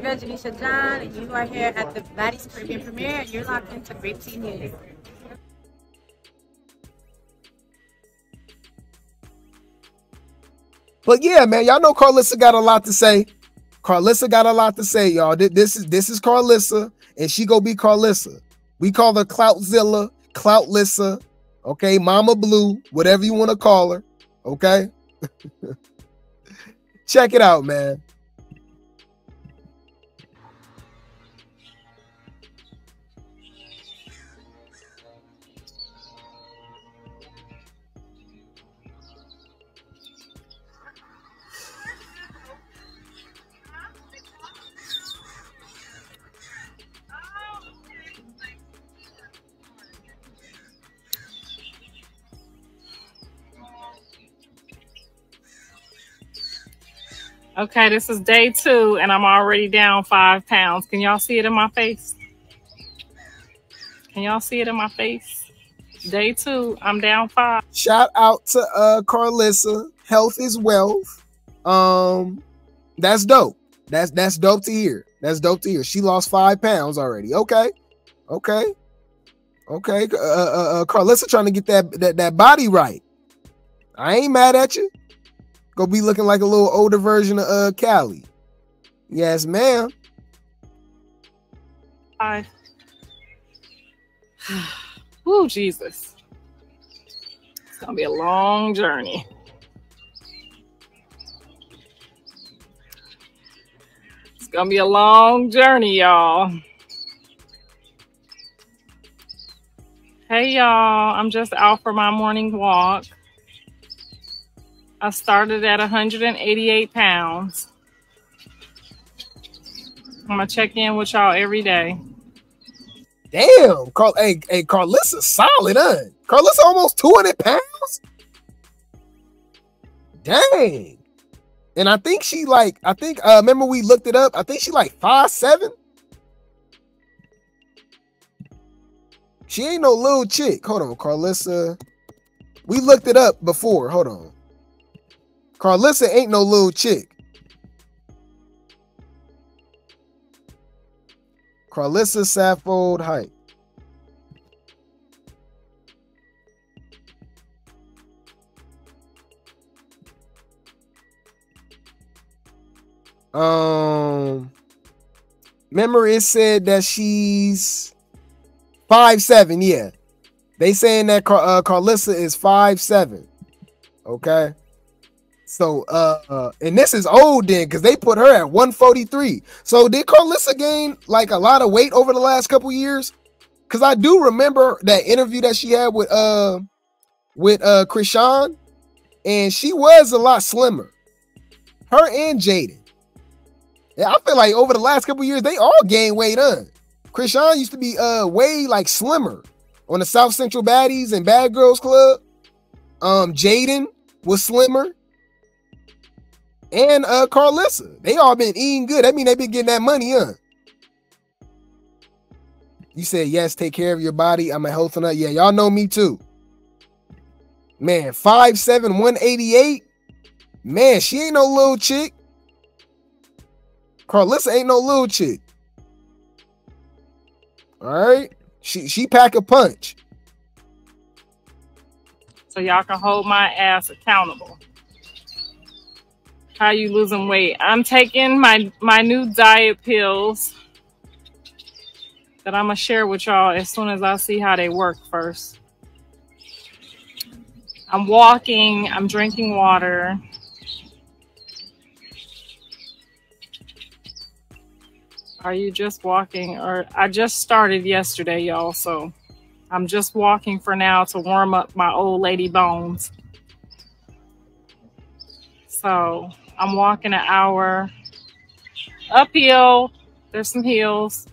girl Janisha John, and you are here at the Baddies Caribbean premiere, and you're locked into Grape Tea News. But yeah, man, y'all know Karlissa got a lot to say. Karlissa got a lot to say, y'all. This is this is Karlissa, and she go be Karlissa. We call her Cloutzilla, Cloutlissa, okay, Mama Blue, whatever you want to call her, okay. Check it out, man. Okay, this is day two, and I'm already down five pounds. Can y'all see it in my face? Can y'all see it in my face? Day two, I'm down five. Shout out to uh Karlissa. Health is wealth. Um, that's dope. That's that's dope to hear. That's dope to hear. She lost five pounds already. Okay, okay, okay. Uh, uh, uh Karlissa trying to get that that that body right. I ain't mad at you. Go be looking like a little older version of uh Kali. Yes, ma'am. Hi. Oh, Jesus. It's gonna be a long journey. It's gonna be a long journey, y'all. Hey y'all, I'm just out for my morning walk. I started at 188 pounds. I'm gonna check in with y'all every day. Damn, Carl. Hey, hey, Karlissa, solid, huh? Karlissa almost 200 pounds. Dang. And I think she like, I think, uh, remember we looked it up. I think she like five seven. She ain't no little chick. Hold on, Karlissa. We looked it up before. Hold on. Karlissa ain't no little chick. Karlissa Saffold height. Um, it said that she's five seven. Yeah, they saying that Car- uh, Karlissa is five seven. Okay. So uh, uh and this is old then because they put her at 143. So did Karlissa gain like a lot of weight over the last couple years? Cause I do remember that interview that she had with uh with uh Chrisean, and she was a lot slimmer. Her and Jaidyn. Yeah, I feel like over the last couple years, they all gained weight on. Chrisean used to be uh way like slimmer on the South Central Baddies and Bad Girls Club. Um, Jaidyn was slimmer and uh Karlissa. They all been eating good. I mean, they been getting that money, huh? You said yes, take care of your body. I'm a health nut. Yeah, y'all know me too. Man, five seven one eighty eight. Man, she ain't no little chick. Karlissa ain't no little chick. All right. She she pack a punch. So y'all can hold my ass accountable how you losing weight. I'm taking my my new diet pills that I'm gonna share with y'all as soon as I see how they work first. I'm walking, I'm drinking water. Are you just walking or I just started yesterday, y'all, so I'm just walking for now to warm up my old lady bones. So I'm walking an hour uphill. There's some hills.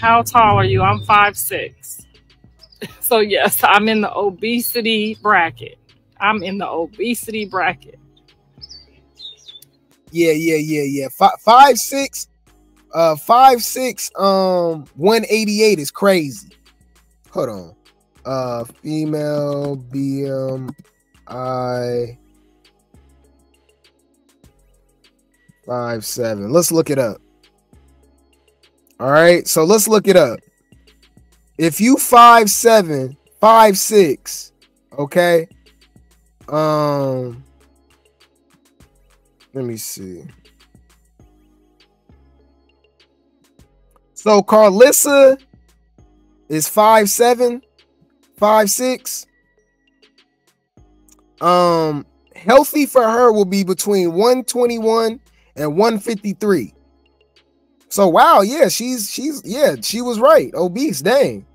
How tall are you? I'm five six. So yes, I'm in the obesity bracket. I'm in the obesity bracket. Yeah, yeah, yeah, yeah. Five, five six, uh, five six, um, one eighty eight is crazy. Hold on, uh, female BM I Five seven. Let's look it up. All right, so let's look it up. If you five seven, five six, okay. Um, let me see. So Karlissa is five seven, five six. Um, healthy for her will be between 121 and 153. So wow, yeah, she's she's yeah, she was right. Obese, dang.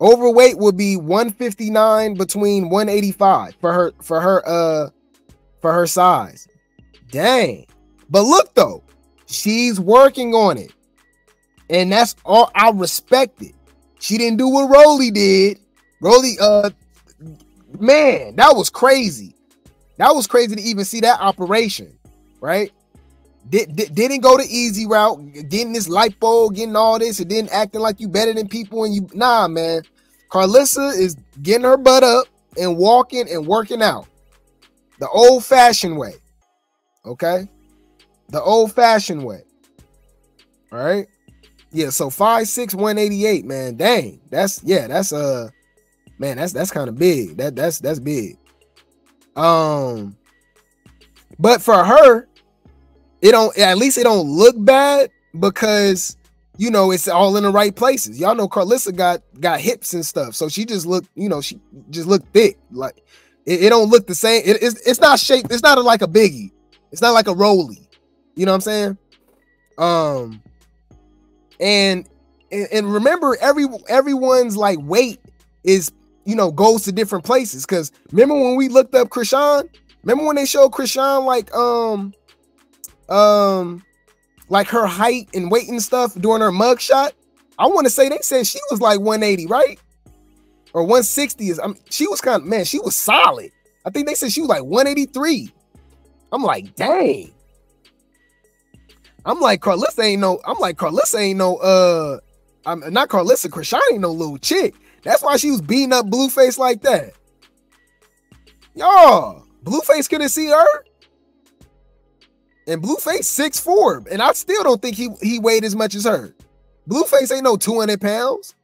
Overweight would be 159 between 185 for her for her uh for her size. Dang. But look though, she's working on it. And that's all I respect it. She didn't do what Roly did. Roly uh man, that was crazy. That was crazy to even see that operation, right? Did, did, didn't go the easy route, getting this lipo, getting all this, and then acting like you better than people. And you, nah, man. Karlissa is getting her butt up and walking and working out the old fashioned way. Okay. The old fashioned way. All right. Yeah. So five, six, 188, man. Dang. That's, yeah, that's, uh, man, that's, that's kind of big. That, that's, that's big. Um, but for her, it don't at least it don't look bad because you know it's all in the right places. Y'all know Karlissa got got hips and stuff, so she just looked, you know, she just looked thick. Like it, it don't look the same. It, it's it's not shaped. It's not a, like a biggie. It's not like a roly. You know what I'm saying? Um, and and, remember every everyone's like weight is you know goes to different places. Because remember when we looked up Chrisean? Remember when they showed Chrisean like um um like her height and weight and stuff during her mugshot. I want to say they said she was like 180, right? Or 160 is I mean, she was kind of man, she was solid. I think they said she was like 183. I'm like, dang. I'm like, Karlissa ain't no, I'm like, Karlissa ain't no uh I'm not Karlissa, Chrisean ain't no little chick. That's why she was beating up Blueface like that. Y'all, Blueface couldn't see her. And Blueface six four, and I still don't think he he weighed as much as her. Blueface ain't no 200 pounds.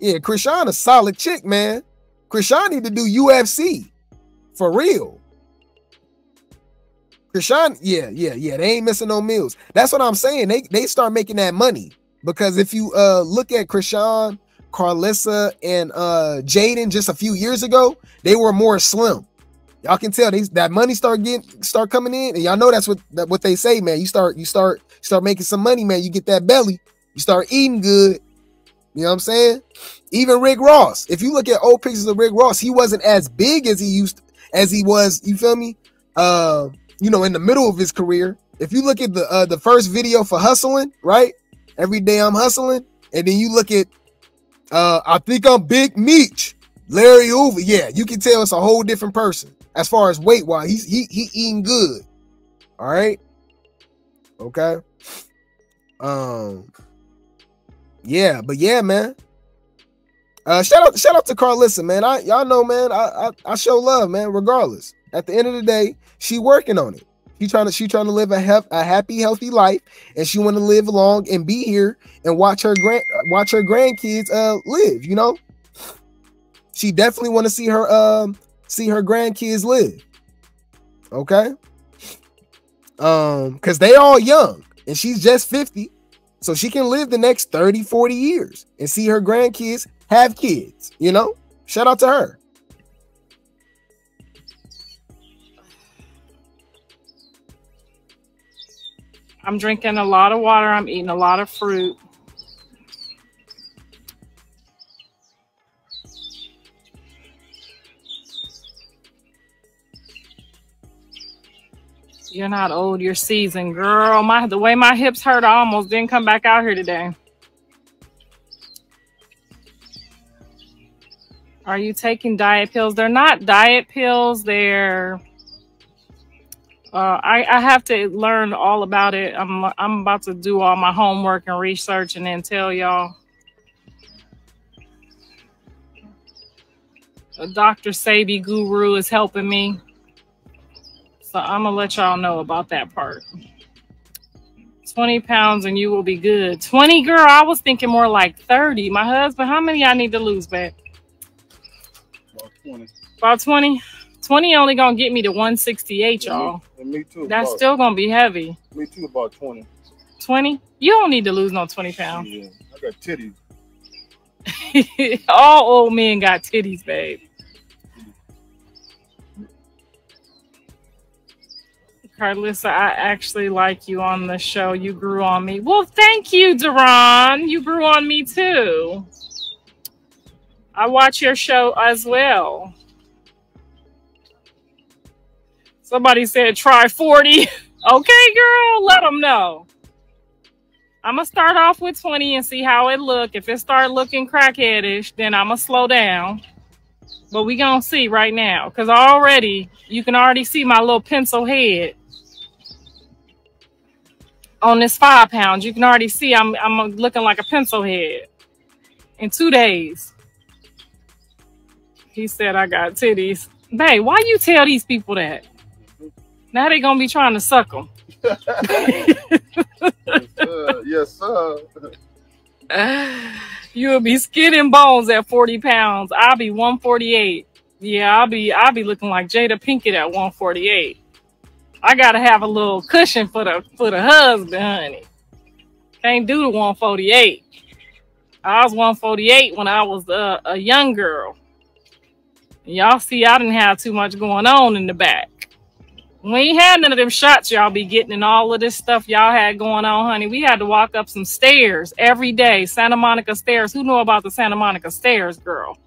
Yeah, Chrisean a solid chick, man. Chrisean need to do UFC for real. Chrisean, yeah, yeah, yeah. They ain't missing no meals. That's what I'm saying. They they start making that money because if you uh look at Chrisean, Karlissa, and uh Jaidyn just a few years ago, they were more slim. Y'all can tell these that money start getting start coming in, and y'all know that's what that what they say, man. You start you start start making some money, man. You get that belly, you start eating good. You know what I'm saying? Even Rick Ross. If you look at old pictures of Rick Ross, he wasn't as big as he used as he was. You feel me? Uh, you know, in the middle of his career. If you look at the uh, the first video for hustling, right? Every day I'm hustling, and then you look at uh, I think I'm Big Meech, Larry Hoover. Yeah, you can tell it's a whole different person as far as weight wise. He's he he eating good. All right. Okay. Um. Yeah, but yeah, man. Uh, shout out, shout out to Karlissa, man. I y'all know, man. I, I I show love, man. Regardless, at the end of the day, she working on it. She trying to she trying to live a hef, a happy, healthy life, and she want to live long and be here and watch her grand watch her grandkids uh live. You know, she definitely want to see her um see her grandkids live. Okay. Um, because they all young and she's just 50. So she can live the next 30, 40 years and see her grandkids have kids, you know? Shout out to her. I'm drinking a lot of water. I'm eating a lot of fruit. You're not old, you're seasoned. Girl, my the way my hips hurt, I almost didn't come back out here today. Are you taking diet pills? They're not diet pills. They're uh, I, I have to learn all about it. I'm I'm about to do all my homework and research and then tell y'all. Dr. Sebi Guru is helping me. So I'm gonna let y'all know about that part. 20 pounds and you will be good. 20, girl, I was thinking more like 30. My husband, how many I need to lose, babe? About 20. About 20? 20 only gonna get me to 168, y'all. And me too. That's about, still gonna be heavy. me too about 20. 20? You don't need to lose no 20 pounds. Yeah. I got titties. All old men got titties, babe. Karlissa, I actually like you on the show. You grew on me. Well, thank you, Duran. You grew on me too. I watch your show as well. Somebody said try 40. okay, girl, let them know. I'm gonna start off with 20 and see how it look. If it start looking crackheadish, then I'm gonna slow down. But we gonna see right now, cause already you can already see my little pencil head on this five pounds. You can already see I'm I'm looking like a pencil head in two days. He said I got titties. Babe, why you tell these people that? Now they gonna be trying to suck them. yes, sir. yes, sir. You'll be skin and bones at 40 pounds. I'll be 148. Yeah, I'll be I'll be looking like Jada Pinkett at 148. I gotta have a little cushion for the for the husband, honey. Can't do the 148. I was 148 when I was uh, a young girl. Y'all see, I didn't have too much going on in the back. We ain't had none of them shots y'all be getting and all of this stuff y'all had going on, honey. We had to walk up some stairs every day, Santa Monica stairs. Who know about the Santa Monica stairs, girl?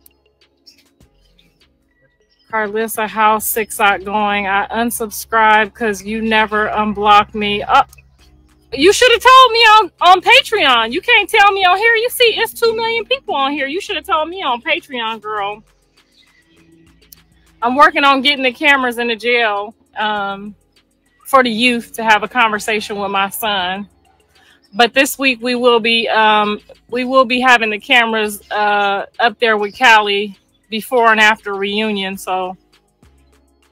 Karlissa, how's six out going? I unsubscribed because you never unblocked me. Uh, you should have told me on, on Patreon. You can't tell me on here. You see, it's two million people on here. You should have told me on Patreon, girl. I'm working on getting the cameras in the jail um, for the youth to have a conversation with my son. But this week we will be um, we will be having the cameras uh, up there with Kali before and after reunion. So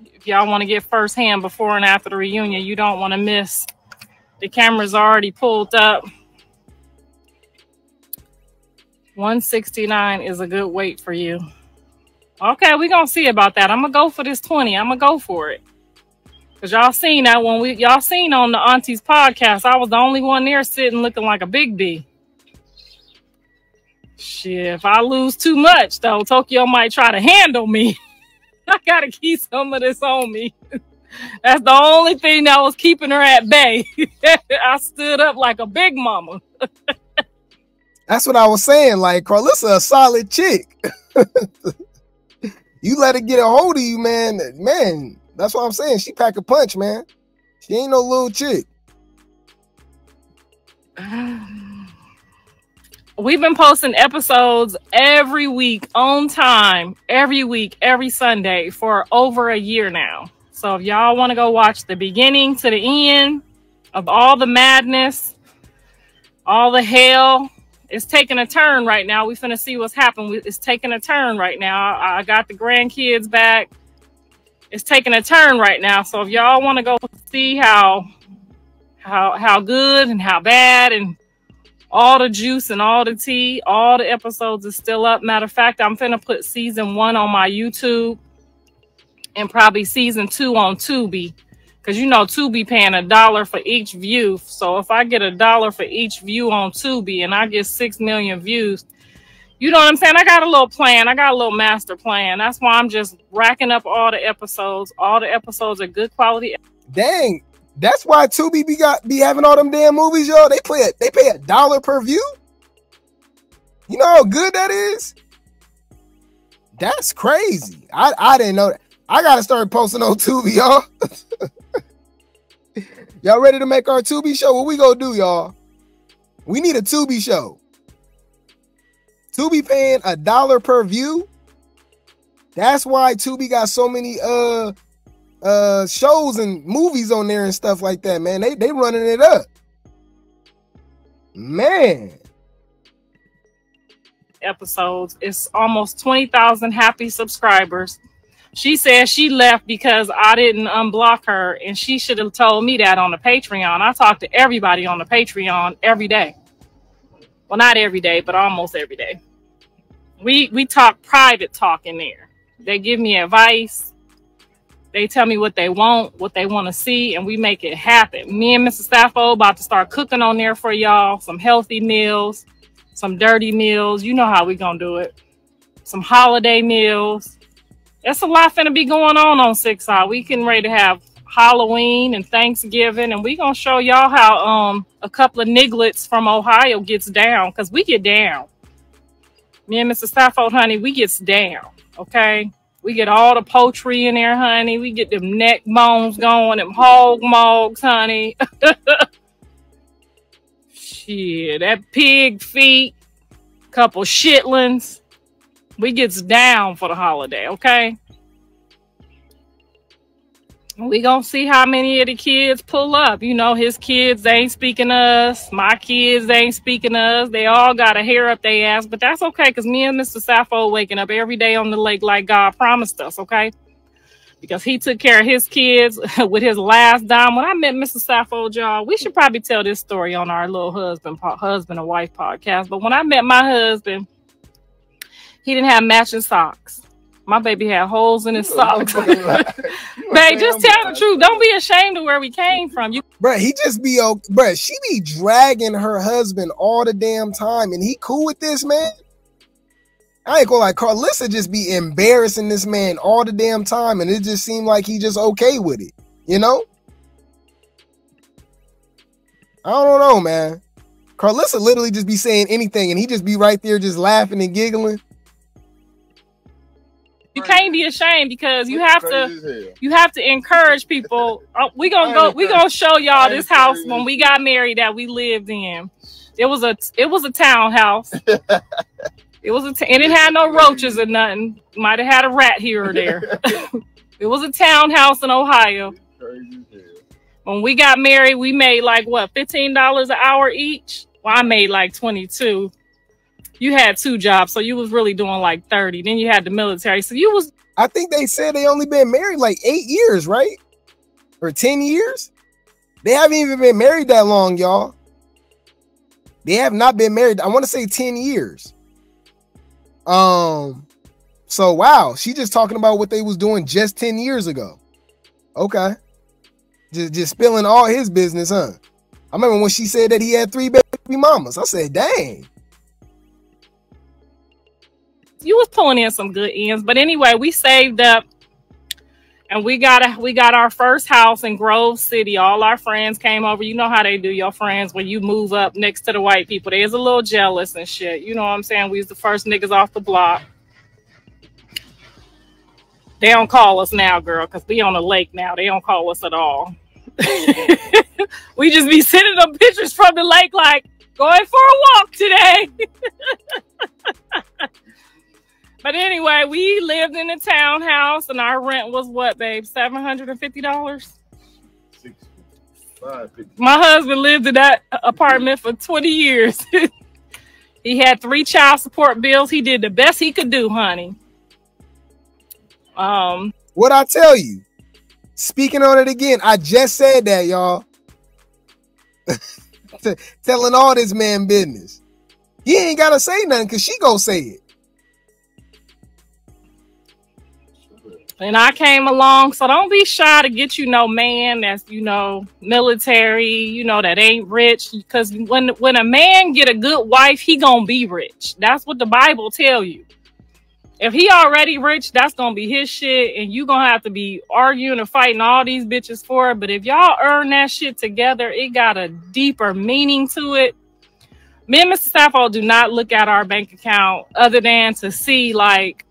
if y'all want to get firsthand before and after the reunion, you don't want to miss. The camera's already pulled up. 169 is a good weight for you. Okay, we're gonna see about that. I'm gonna go for this 20. I'm gonna go for it. Cause y'all seen that when we y'all seen on the Aunties podcast, I was the only one there sitting looking like a big B. Shit, if I lose too much though, Tokyo might try to handle me. I gotta keep some of this on me. That's the only thing that was keeping her at bay. I stood up like a big mama. That's what I was saying. Like Karlissa, a solid chick. you let it get a hold of you, man. Man, that's what I'm saying. She pack a punch, man. She ain't no little chick. We've been posting episodes every week on time, every week, every Sunday for over a year now. So if y'all want to go watch the beginning to the end of all the madness, all the hell, it's taking a turn right now. We finna see what's happening. It's taking a turn right now. I got the grandkids back. It's taking a turn right now. So if y'all want to go see how how how good and how bad and all the juice and all the tea. All the episodes are still up. Matter of fact, I'm finna put season one on my YouTube and probably season two on Tubi. Cause you know Tubi paying a dollar for each view. So if I get a dollar for each view on Tubi and I get six million views, you know what I'm saying? I got a little plan. I got a little master plan. That's why I'm just racking up all the episodes. All the episodes are good quality. Dang, that's why Tubi be got be having all them damn movies, y'all. They play it. They pay a dollar per view. You know how good that is. That's crazy. I I didn't know that. I gotta start posting on Tubi, y'all. y'all ready to make our Tubi show? What we gonna do, y'all? We need a Tubi show. Tubi paying a dollar per view. That's why Tubi got so many uh uh shows and movies on there and stuff like that, man. They they running it up. Man. Episodes. It's almost 20,000 happy subscribers. She said she left because I didn't unblock her, and she should have told me that on the Patreon. I talk to everybody on the Patreon every day. Well, not every day, but almost every day. We we talk private talk in there. They give me advice. They tell me what they want, what they want to see, and we make it happen. Me and Mr. Saffold about to start cooking on there for y'all. Some healthy meals, some dirty meals. You know how we gonna do it. Some holiday meals That's a lot finna be going on on Six Eye. We can ready to have Halloween and Thanksgiving, and we gonna show y'all how um a couple of nigglets from Ohio gets down because we get down. Me and Mr. Saffold, honey, we gets down. Okay, we get all the poultry in there, honey. We get them neck bones going, them hog mogs, honey. Shit, that pig feet, couple shitlings we gets down for the holiday, okay? We gonna see how many of the kids pull up. You know, his kids ain't speaking us. My kids ain't speaking us. They all got a hair up their ass, but that's okay because me and Mr. Saffold waking up every day on the lake like God promised us, okay? Because he took care of his kids with his last dime. When I met Mr. Saffold, y'all, we should probably tell this story on our little husband, husband and wife podcast. But when I met my husband, he didn't have matching socks. My baby had holes in his oh, socks. Babe, just tell the truth. Don't be ashamed of where we came from. You, bro, he just be okay. bro. She be dragging her husband all the damn time, and he cool with this man. I ain't gonna like Karlissa just be embarrassing this man all the damn time, and it just seemed like he just okay with it, you know. I don't know, man. Karlissa literally just be saying anything, and he just be right there just laughing and giggling you can't be ashamed because you have to you have to encourage people. Uh, we gonna go. We gonna show y'all this house when we got married that we lived in. It was a it was a townhouse. it was a t- and it had no roaches or nothing. Might have had a rat here or there. it was a townhouse in Ohio. When we got married, we made like what fifteen dollars an hour each. Well, I made like twenty two you had two jobs, so you was really doing like 30. Then you had the military. So you was I think they said they only been married like eight years, right? Or 10 years. They haven't even been married that long, y'all. They have not been married. I want to say 10 years. Um, so wow, she just talking about what they was doing just 10 years ago. Okay. Just just spilling all his business, huh? I remember when she said that he had three baby mamas. I said, dang you was pulling in some good ends. But anyway, we saved up and we got a, we got our first house in Grove City. All our friends came over. You know how they do your friends when you move up next to the white people. They's a little jealous and shit. You know what I'm saying? We was the first niggas off the block. They don't call us now, girl, because we on the lake now. They don't call us at all. we just be sending them pictures from the lake like going for a walk today. But anyway, we lived in a townhouse and our rent was what, babe? Seven hundred and fifty dollars. My husband lived in that apartment for 20 years. he had three child support bills. He did the best he could do, honey. Um, what I tell you, speaking on it again, I just said that, y'all. Telling all this man business. He ain't gotta say nothing because she gonna say it. And I came along. So don't be shy to get you no man that's you know military, you know that ain't rich. Because when when a man get a good wife, he gonna be rich. That's what the Bible tell you. If he already rich, that's gonna be his shit, and you gonna have to be arguing and fighting all these bitches for it. But if y'all earn that shit together, it got a deeper meaning to it. Me and Mr. Saffold do not look at our bank account other than to see like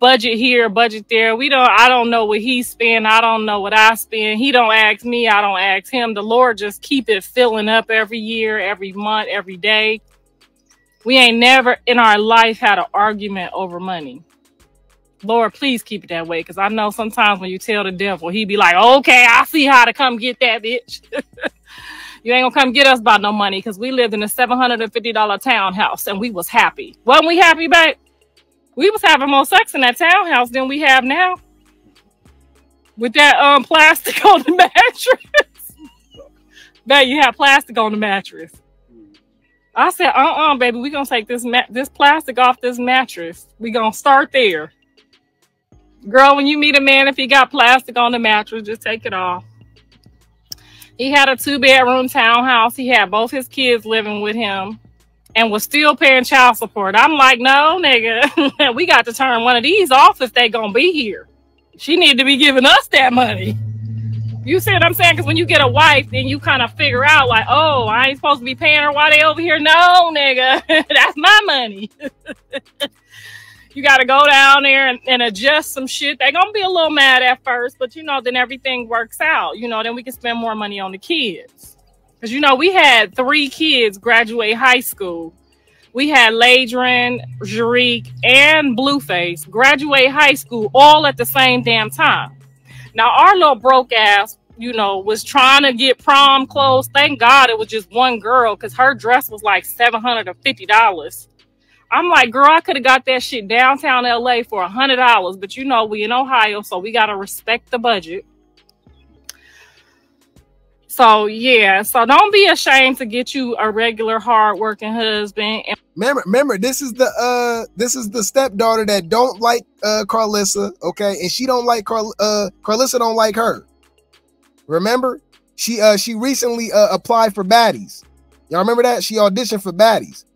budget here, budget there. We don't, I don't know what he spend. I don't know what I spend. He don't ask me. I don't ask him. The Lord just keep it filling up every year, every month, every day. We ain't never in our life had an argument over money. Lord, please keep it that way. Cause I know sometimes when you tell the devil, he be like, okay, I see how to come get that bitch. you ain't gonna come get us about no money because we lived in a $750 townhouse and we was happy. Wasn't we happy, babe? We was having more sex in that townhouse than we have now. With that um plastic on the mattress. Bet you have plastic on the mattress. I said, uh-uh, baby, we gonna take this this plastic off this mattress. We gonna start there. Girl, when you meet a man, if he got plastic on the mattress, just take it off. He had a two-bedroom townhouse. He had both his kids living with him and was still paying child support. I'm like, no, nigga, we got to turn one of these off if they gonna be here. She need to be giving us that money. You see what I'm saying? Because when you get a wife, then you kind of figure out like, oh, I ain't supposed to be paying her while they over here. No, nigga, that's my money. you got to go down there and, and adjust some shit. They're gonna be a little mad at first, but you know, then everything works out. You know, then we can spend more money on the kids. Because you know, we had three kids graduate high school. We had Ladrin, Jerique, and Blueface graduate high school all at the same damn time. Now our little broke ass, you know, was trying to get prom clothes. Thank God it was just one girl because her dress was like seven hundred and fifty dollars. I'm like, girl, I could have got that shit downtown LA for a hundred dollars, but you know, we in Ohio, so we gotta respect the budget. So yeah, so don't be ashamed to get you a regular hardworking husband. And Remember, remember, this is the uh this is the stepdaughter that don't like uh Karlissa, okay? And she don't like Carl uh Karlissa don't like her. Remember? She uh she recently uh applied for baddies. Y'all remember that? She auditioned for baddies.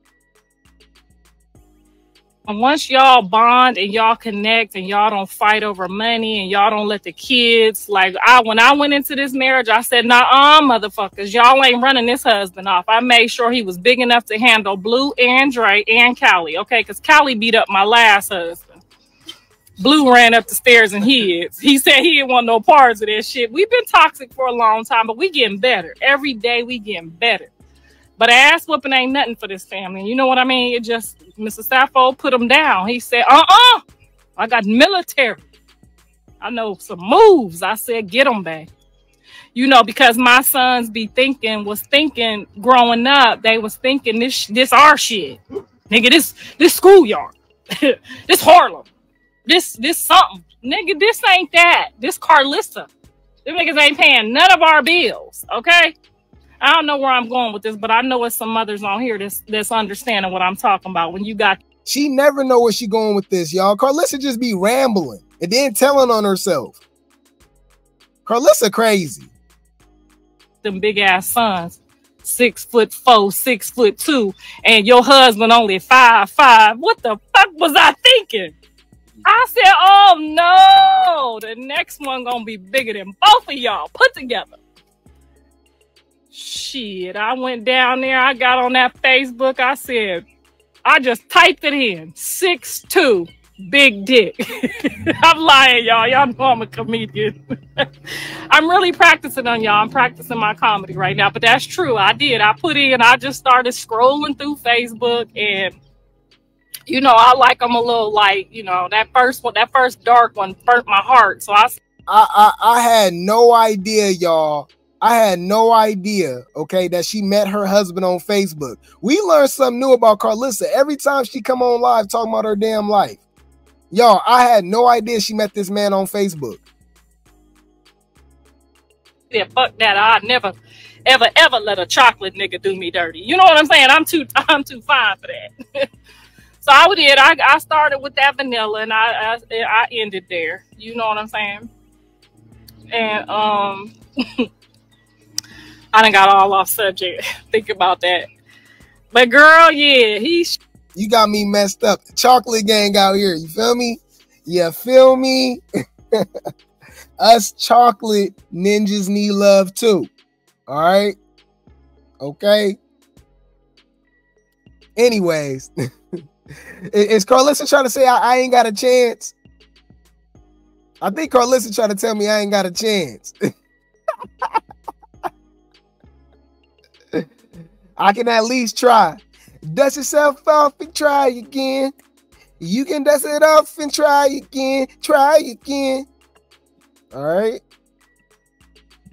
And once y'all bond and y'all connect and y'all don't fight over money and y'all don't let the kids like I when I went into this marriage, I said, nah uh motherfuckers, y'all ain't running this husband off. I made sure he was big enough to handle Blue and Dre and Kali, okay? Because Kali beat up my last husband. Blue ran up the stairs and hid. He said he didn't want no parts of that shit. We've been toxic for a long time, but we getting better. Every day we getting better. But ass whooping ain't nothing for this family. You know what I mean? It just Mr. Saffold put him down. He said, uh-uh, I got military. I know some moves. I said, get them back. You know, because my sons be thinking, was thinking growing up, they was thinking this this our shit. Nigga, this this schoolyard. this Harlem. This this something. Nigga, this ain't that. This Karlissa. Them niggas ain't paying none of our bills. Okay. I don't know where I'm going with this, but I know it's some mothers on here that's that's understanding what I'm talking about. When you got She never know where she going with this, y'all. Karlissa just be rambling and then telling on herself. Karlissa crazy. them big ass sons, six foot four, six foot two, and your husband only five five, what the fuck was I thinking? I said, oh no, the next one gonna be bigger than both of y'all put together. Shit, I went down there, I got on that Facebook, I said, I just typed it in, six two, big dick. I'm lying, y'all. Y'all know I'm a comedian. I'm really practicing on y'all. I'm practicing my comedy right now, but that's true. I did. I put in, I just started scrolling through Facebook and you know, I like them a little like, you know, that first one, that first dark one burnt my heart. So I I, I I had no idea, y'all. I had no idea, okay, that she met her husband on Facebook. We learned something new about Karlissa every time she come on live talking about her damn life. Y'all, I had no idea she met this man on Facebook. Yeah, fuck that. I never, ever, ever let a chocolate nigga do me dirty. You know what I'm saying? I'm too, I'm too fine for that. so I did. I, I started with that vanilla, and I, I, I ended there. You know what I'm saying? And um, I done got all off subject. Think about that. But girl, yeah, he's You got me messed up. Chocolate gang out here. You feel me? You feel me? Us chocolate ninjas need love too. All right. Okay. Anyways, is Karlissa trying to say I, I ain't got a chance? I think Karlissa trying to tell me I ain't got a chance. I can at least try. Dust yourself off and try again. You can dust it off and try again. Try again. All right.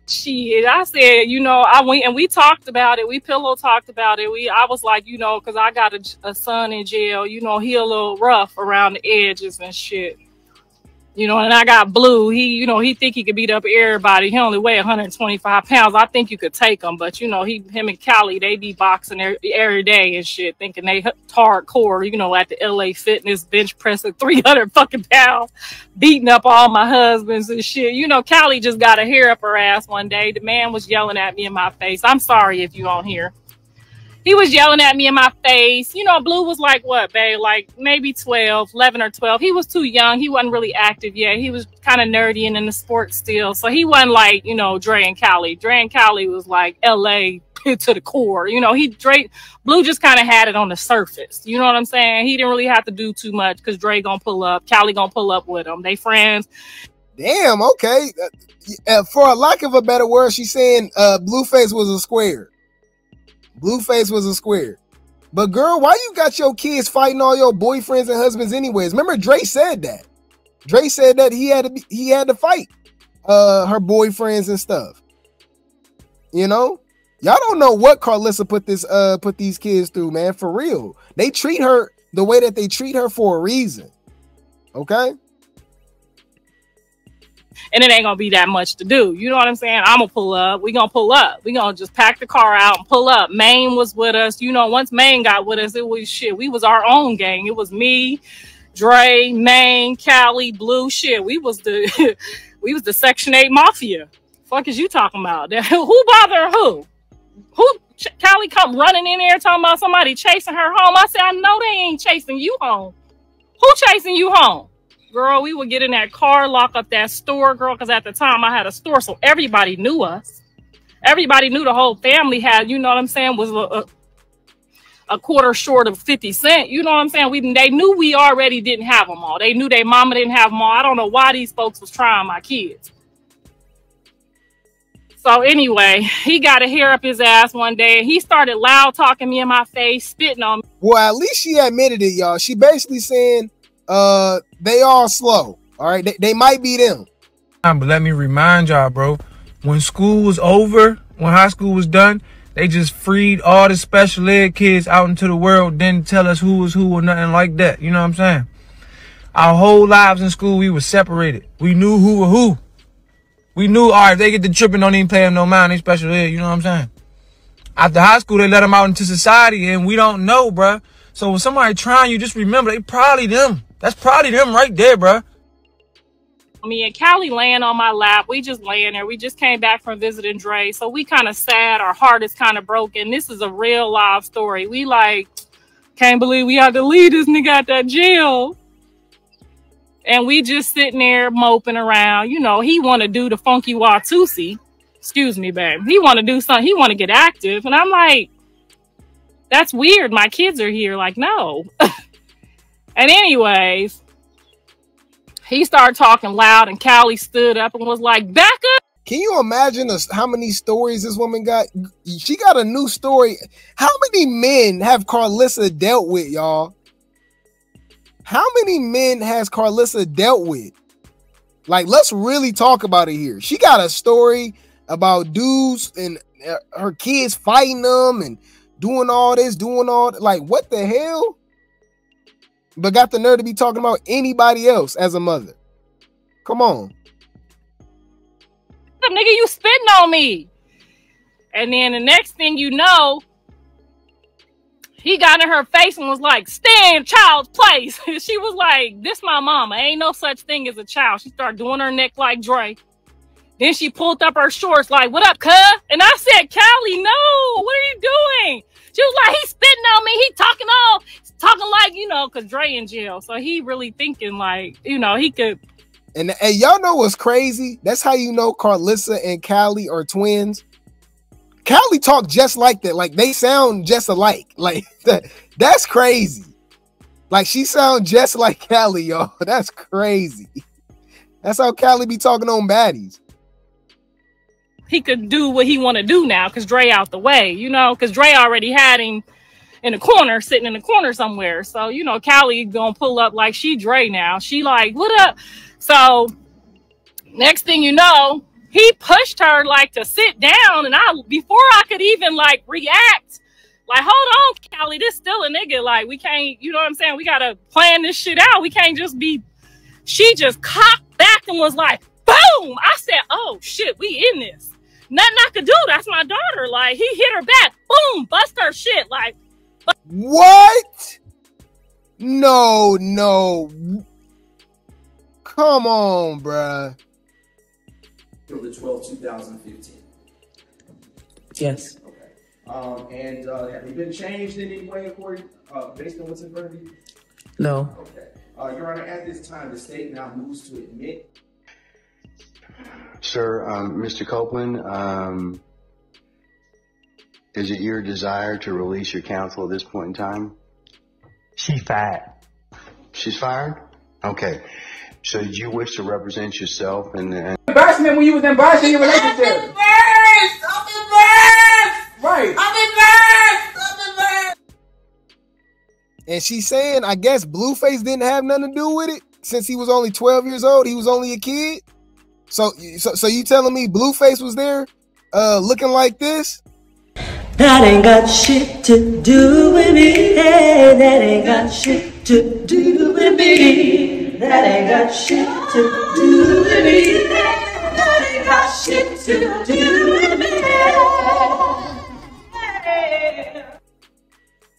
shit, I said, you know, I went and we talked about it. We pillow talked about it. We, I was like, you know, because I got a, a son in jail. You know, he a little rough around the edges and shit. You know, and I got blue. He, you know, he think he could beat up everybody. He only weigh 125 pounds. I think you could take him, but you know, he, him and Kali, they be boxing every, every day and shit, thinking they hardcore. You know, at the LA Fitness bench pressing 300 fucking pounds, beating up all my husbands and shit. You know, Kali just got a hair up her ass one day. The man was yelling at me in my face. I'm sorry if you don't hear he was yelling at me in my face. You know, Blue was like, what, babe? Like maybe 12, 11 or 12. He was too young. He wasn't really active yet. He was kind of nerdy and in the sports still. So he wasn't like, you know, Dre and Kali. Dre and Kali was like LA to the core. You know, he Dre Blue just kind of had it on the surface. You know what I'm saying? He didn't really have to do too much because Dre gonna pull up, Kali gonna pull up with him. They friends. Damn, okay. Uh, uh for a lack of a better word, she's saying uh Blueface was a square. Blueface was a square. But girl, why you got your kids fighting all your boyfriends and husbands anyways? Remember Dre said that. Dre said that he had to be, he had to fight uh her boyfriends and stuff. You know? Y'all don't know what Karlissa put this uh put these kids through, man. For real. They treat her the way that they treat her for a reason. Okay? And it ain't gonna be that much to do. You know what I'm saying? I'm gonna pull up. We gonna pull up. We gonna just pack the car out and pull up. Maine was with us. You know, once Maine got with us, it was shit. We was our own gang. It was me, Dre, Maine, Kali, Blue. Shit, we was the we was the Section Eight Mafia. Fuck is you talking about? who bother who? Who? Kali come running in there talking about somebody chasing her home. I said, I know they ain't chasing you home. Who chasing you home? Girl, we would get in that car, lock up that store, girl, because at the time I had a store, so everybody knew us. Everybody knew the whole family had, you know what I'm saying, was a, a quarter short of 50 cent. You know what I'm saying? We they knew we already didn't have them all. They knew their mama didn't have them all. I don't know why these folks was trying my kids. So anyway, he got a hair up his ass one day and he started loud talking me in my face, spitting on me. Well, at least she admitted it, y'all. She basically saying uh they all slow. All right, they, they might be them. But let me remind y'all, bro. When school was over, when high school was done, they just freed all the special ed kids out into the world. Didn't tell us who was who or nothing like that. You know what I'm saying? Our whole lives in school, we were separated. We knew who were who. We knew, all right, if they get the tripping, don't even pay them no mind. They special ed. You know what I'm saying? After high school, they let them out into society, and we don't know, bruh. So when somebody trying you, just remember, they probably them. That's probably them right there, bro. Me and Kali laying on my lap. We just laying there. We just came back from visiting Dre. So we kind of sad. Our heart is kind of broken. This is a real live story. We like, can't believe we had to leave this nigga out that jail. And we just sitting there moping around. You know, he want to do the funky Watusi. Excuse me, babe. He want to do something. He want to get active. And I'm like, that's weird. My kids are here. Like, no. And anyways, he started talking loud, and Kali stood up and was like, "Back up." Can you imagine how many stories this woman got? She got a new story. How many men have Karlissa dealt with, y'all? How many men has Karlissa dealt with? Like, let's really talk about it here. She got a story about dudes and uh, her kids fighting them and doing all this, doing all like what the hell? But got the nerve to be talking about anybody else as a mother. Come on. Nigga, you spitting on me. And then the next thing you know, he got in her face and was like, stay in child's place. she was like, this my mama. Ain't no such thing as a child. She started doing her neck like Dre. Then she pulled up her shorts like, what up, cuz? And I said, Kali, no, what are you doing? She was like, he's spitting on me. He talking all talking like you know, cause Dre in jail, so he really thinking like you know he could. And and y'all know what's crazy? That's how you know Karlissa and Kali are twins. Kali talk just like that, like they sound just alike. Like that, that's crazy. Like she sound just like Kali, y'all. That's crazy. That's how Kali be talking on baddies. He could do what he want to do now because Dre out the way, you know, because Dre already had him in a corner, sitting in a corner somewhere. So, you know, Kali gonna pull up like she Dre now. She like, what up? So next thing you know, he pushed her like to sit down, and I before I could even like react, like hold on, Kali, this still a nigga. Like we can't, you know what I'm saying? We gotta plan this shit out. We can't just be. She just cocked back and was like, boom. I said, oh shit, we in this. Nothing I could do. That's my daughter. Like he hit her back, boom, bust her shit. Like What? No, no. Come on, bruh. April the 12th, 2015. Yes. Okay. Um, and uh, have they been changed in any way according, uh, based on what's in front of you? No. Okay. Uh, Your Honor, at this time, the state now moves to admit Sir, um, Mr. Copeland, um, is it your desire to release your counsel at this point in time? She fired. She's fired? Okay. So did you wish to represent yourself and, and Embarrassment when you was embarrassed in your relationship. I'm embarrassed. I'm embarrassed. Right. I'm embarrassed. I'm embarrassed. And she's saying, I guess Blueface didn't have nothing to do with it since he was only 12 years old. He was only a kid. So, so, so you telling me Blueface was there, uh, looking like this? That ain't got shit to do with me. Hey, that ain't got shit to do with me. That ain't got shit to do with me. That ain't got shit to do with me.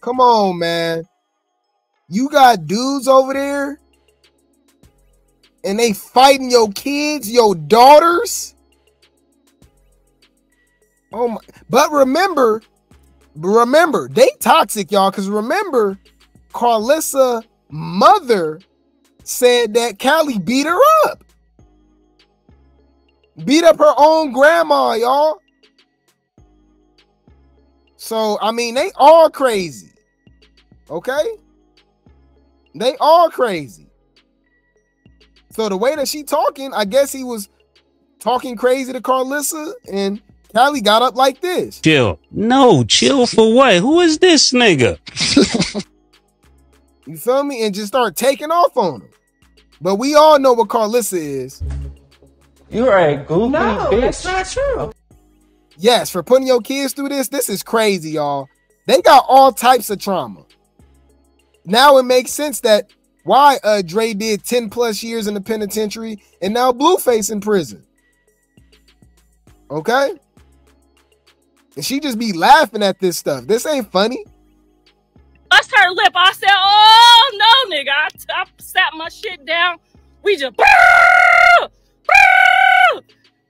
Come on, man. You got dudes over there and they fighting your kids, your daughters. Oh my, but remember, remember, they toxic, y'all. Because remember, Karlissa mother said that Kali beat her up. Beat up her own grandma, y'all. So, I mean, they all crazy. Okay? They all crazy. So the way that she talking, I guess he was talking crazy to Karlissa and Kali got up like this. Chill. No, chill for what? Who is this nigga? You feel me? And just start taking off on him. But we all know what Karlissa is. You're a goofy No, bitch. that's not true. Yes, for putting your kids through this, this is crazy, y'all. They got all types of trauma. Now it makes sense that why uh Dre did 10 plus years in the penitentiary and now Blueface in prison. Okay? And she just be laughing at this stuff. This ain't funny. bust her lip. I said, "Oh no, nigga!" I, I sat my shit down. We just,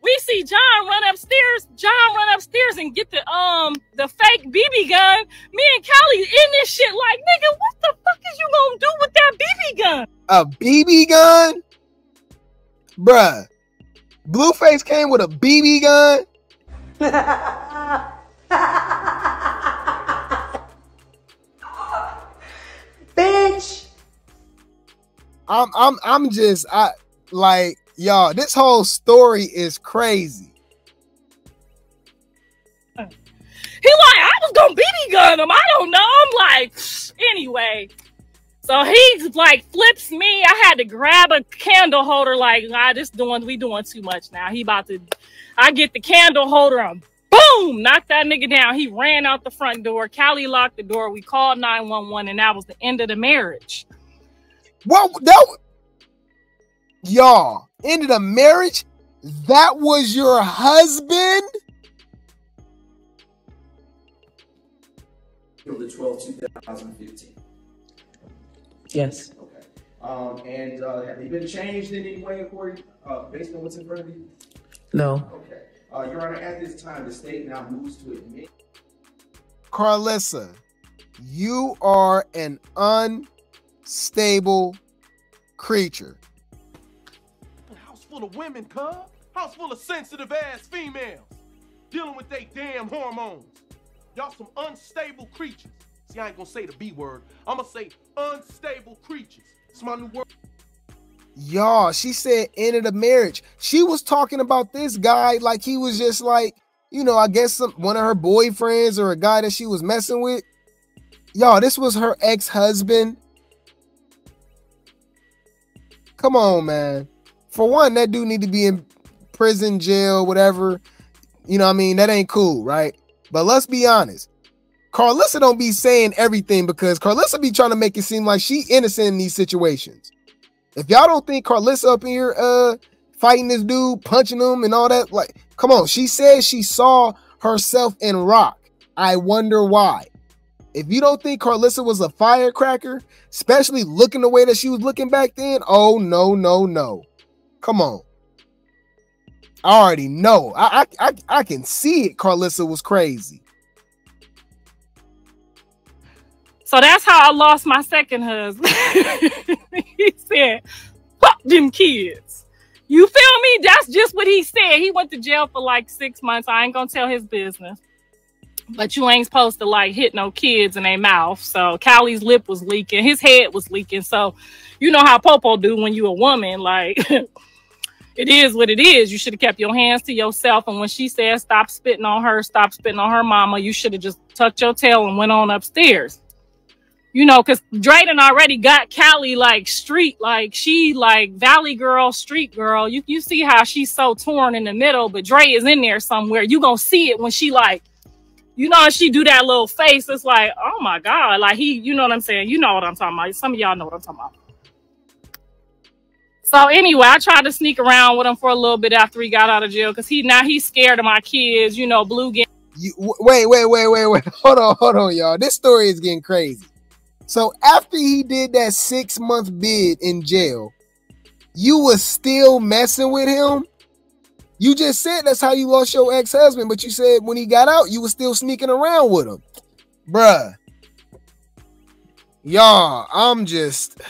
we see John run upstairs. John run upstairs and get the um the fake BB gun. Me and Kali in this shit like, nigga, what the fuck is you gonna do with that BB gun? A BB gun? Bruh. Blueface came with a BB gun. Bitch. I'm I'm I'm just I like y'all, this whole story is crazy. He like, I was gonna BB gun him. I don't know. I'm like, anyway. So he like flips me. I had to grab a candle holder. Like, ah, this doing we doing too much now. He about to. I get the candle holder and boom, knocked that nigga down. He ran out the front door. Kali locked the door. We called nine one one, and that was the end of the marriage. What that wa- y'all ended a marriage? That was your husband? The 12th, 2015. Yes. Okay. Um, and uh, have they been changed in any way according, uh, based on what's in front of you? No. Okay. Uh, Your Honor, at this time, the state now moves to admit Karlissa, you are an unstable creature. House full of women, cuz. House full of sensitive ass females. Dealing with they damn hormones. Y'all some unstable creatures. See, I ain't gonna say the B word. I'm gonna say unstable creatures. It's my new word. Y'all, she said ended a marriage. She was talking about this guy like he was just like, you know, I guess some one of her boyfriends or a guy that she was messing with. Y'all, this was her ex-husband. Come on, man. For one, that dude need to be in prison, jail, whatever. You know what I mean? That ain't cool, right? But let's be honest. Karlissa don't be saying everything because Karlissa be trying to make it seem like she innocent in these situations. If y'all don't think Karlissa up here uh fighting this dude, punching him and all that, like, come on. She says she saw herself in rock. I wonder why. If you don't think Karlissa was a firecracker, especially looking the way that she was looking back then, oh no, no, no. Come on. I already know. I I I, I can see it. Karlissa was crazy. So that's how I lost my second husband. he said, fuck them kids. You feel me? That's just what he said. He went to jail for like six months. I ain't gonna tell his business. But you ain't supposed to like hit no kids in their mouth. So Kali's lip was leaking, his head was leaking. So you know how Popo do when you a woman, like it is what it is. You should have kept your hands to yourself. And when she said stop spitting on her, stop spitting on her mama, you should have just tucked your tail and went on upstairs you know, because Drayden already got Kali like street, like she like valley girl, street girl. You you see how she's so torn in the middle, but Dre is in there somewhere. You gonna see it when she like, you know, she do that little face. It's like, oh my god, like he, you know what I'm saying? You know what I'm talking about. Some of y'all know what I'm talking about. So anyway, I tried to sneak around with him for a little bit after he got out of jail because he now he's scared of my kids. You know, blue. Game. You wait, wait, wait, wait, wait. Hold on, hold on, y'all. This story is getting crazy. So after he did that six month bid in jail, you was still messing with him. You just said that's how you lost your ex husband, but you said when he got out, you was still sneaking around with him, bruh. Y'all, I'm just.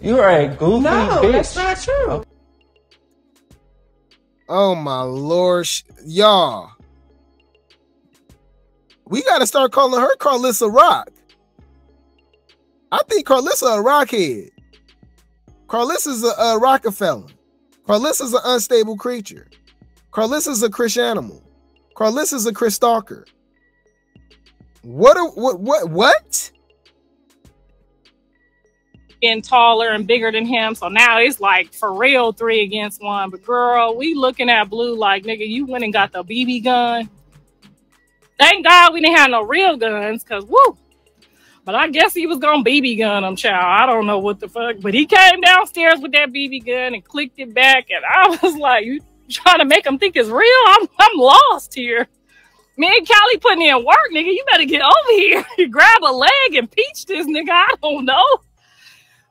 You're a goofy No, bitch. that's not true. Oh my lord, y'all. We gotta start calling her Karlissa Rock. I think Karlissa a rockhead. Karlissa's a, a Rockefeller. Karlissa's an unstable creature. Karlissa's a Chris animal. Karlissa's a Chris Stalker. What a, what what what? getting taller and bigger than him. So now it's like for real three against one. But girl, we looking at blue like nigga, you went and got the BB gun. Thank God we didn't have no real guns, cause woo. But I guess he was gonna BB gun him, child. I don't know what the fuck. But he came downstairs with that BB gun and clicked it back, and I was like, "You trying to make him think it's real? I'm I'm lost here." Me and Kali putting in work, nigga. You better get over here. Grab a leg and peach this nigga. I don't know.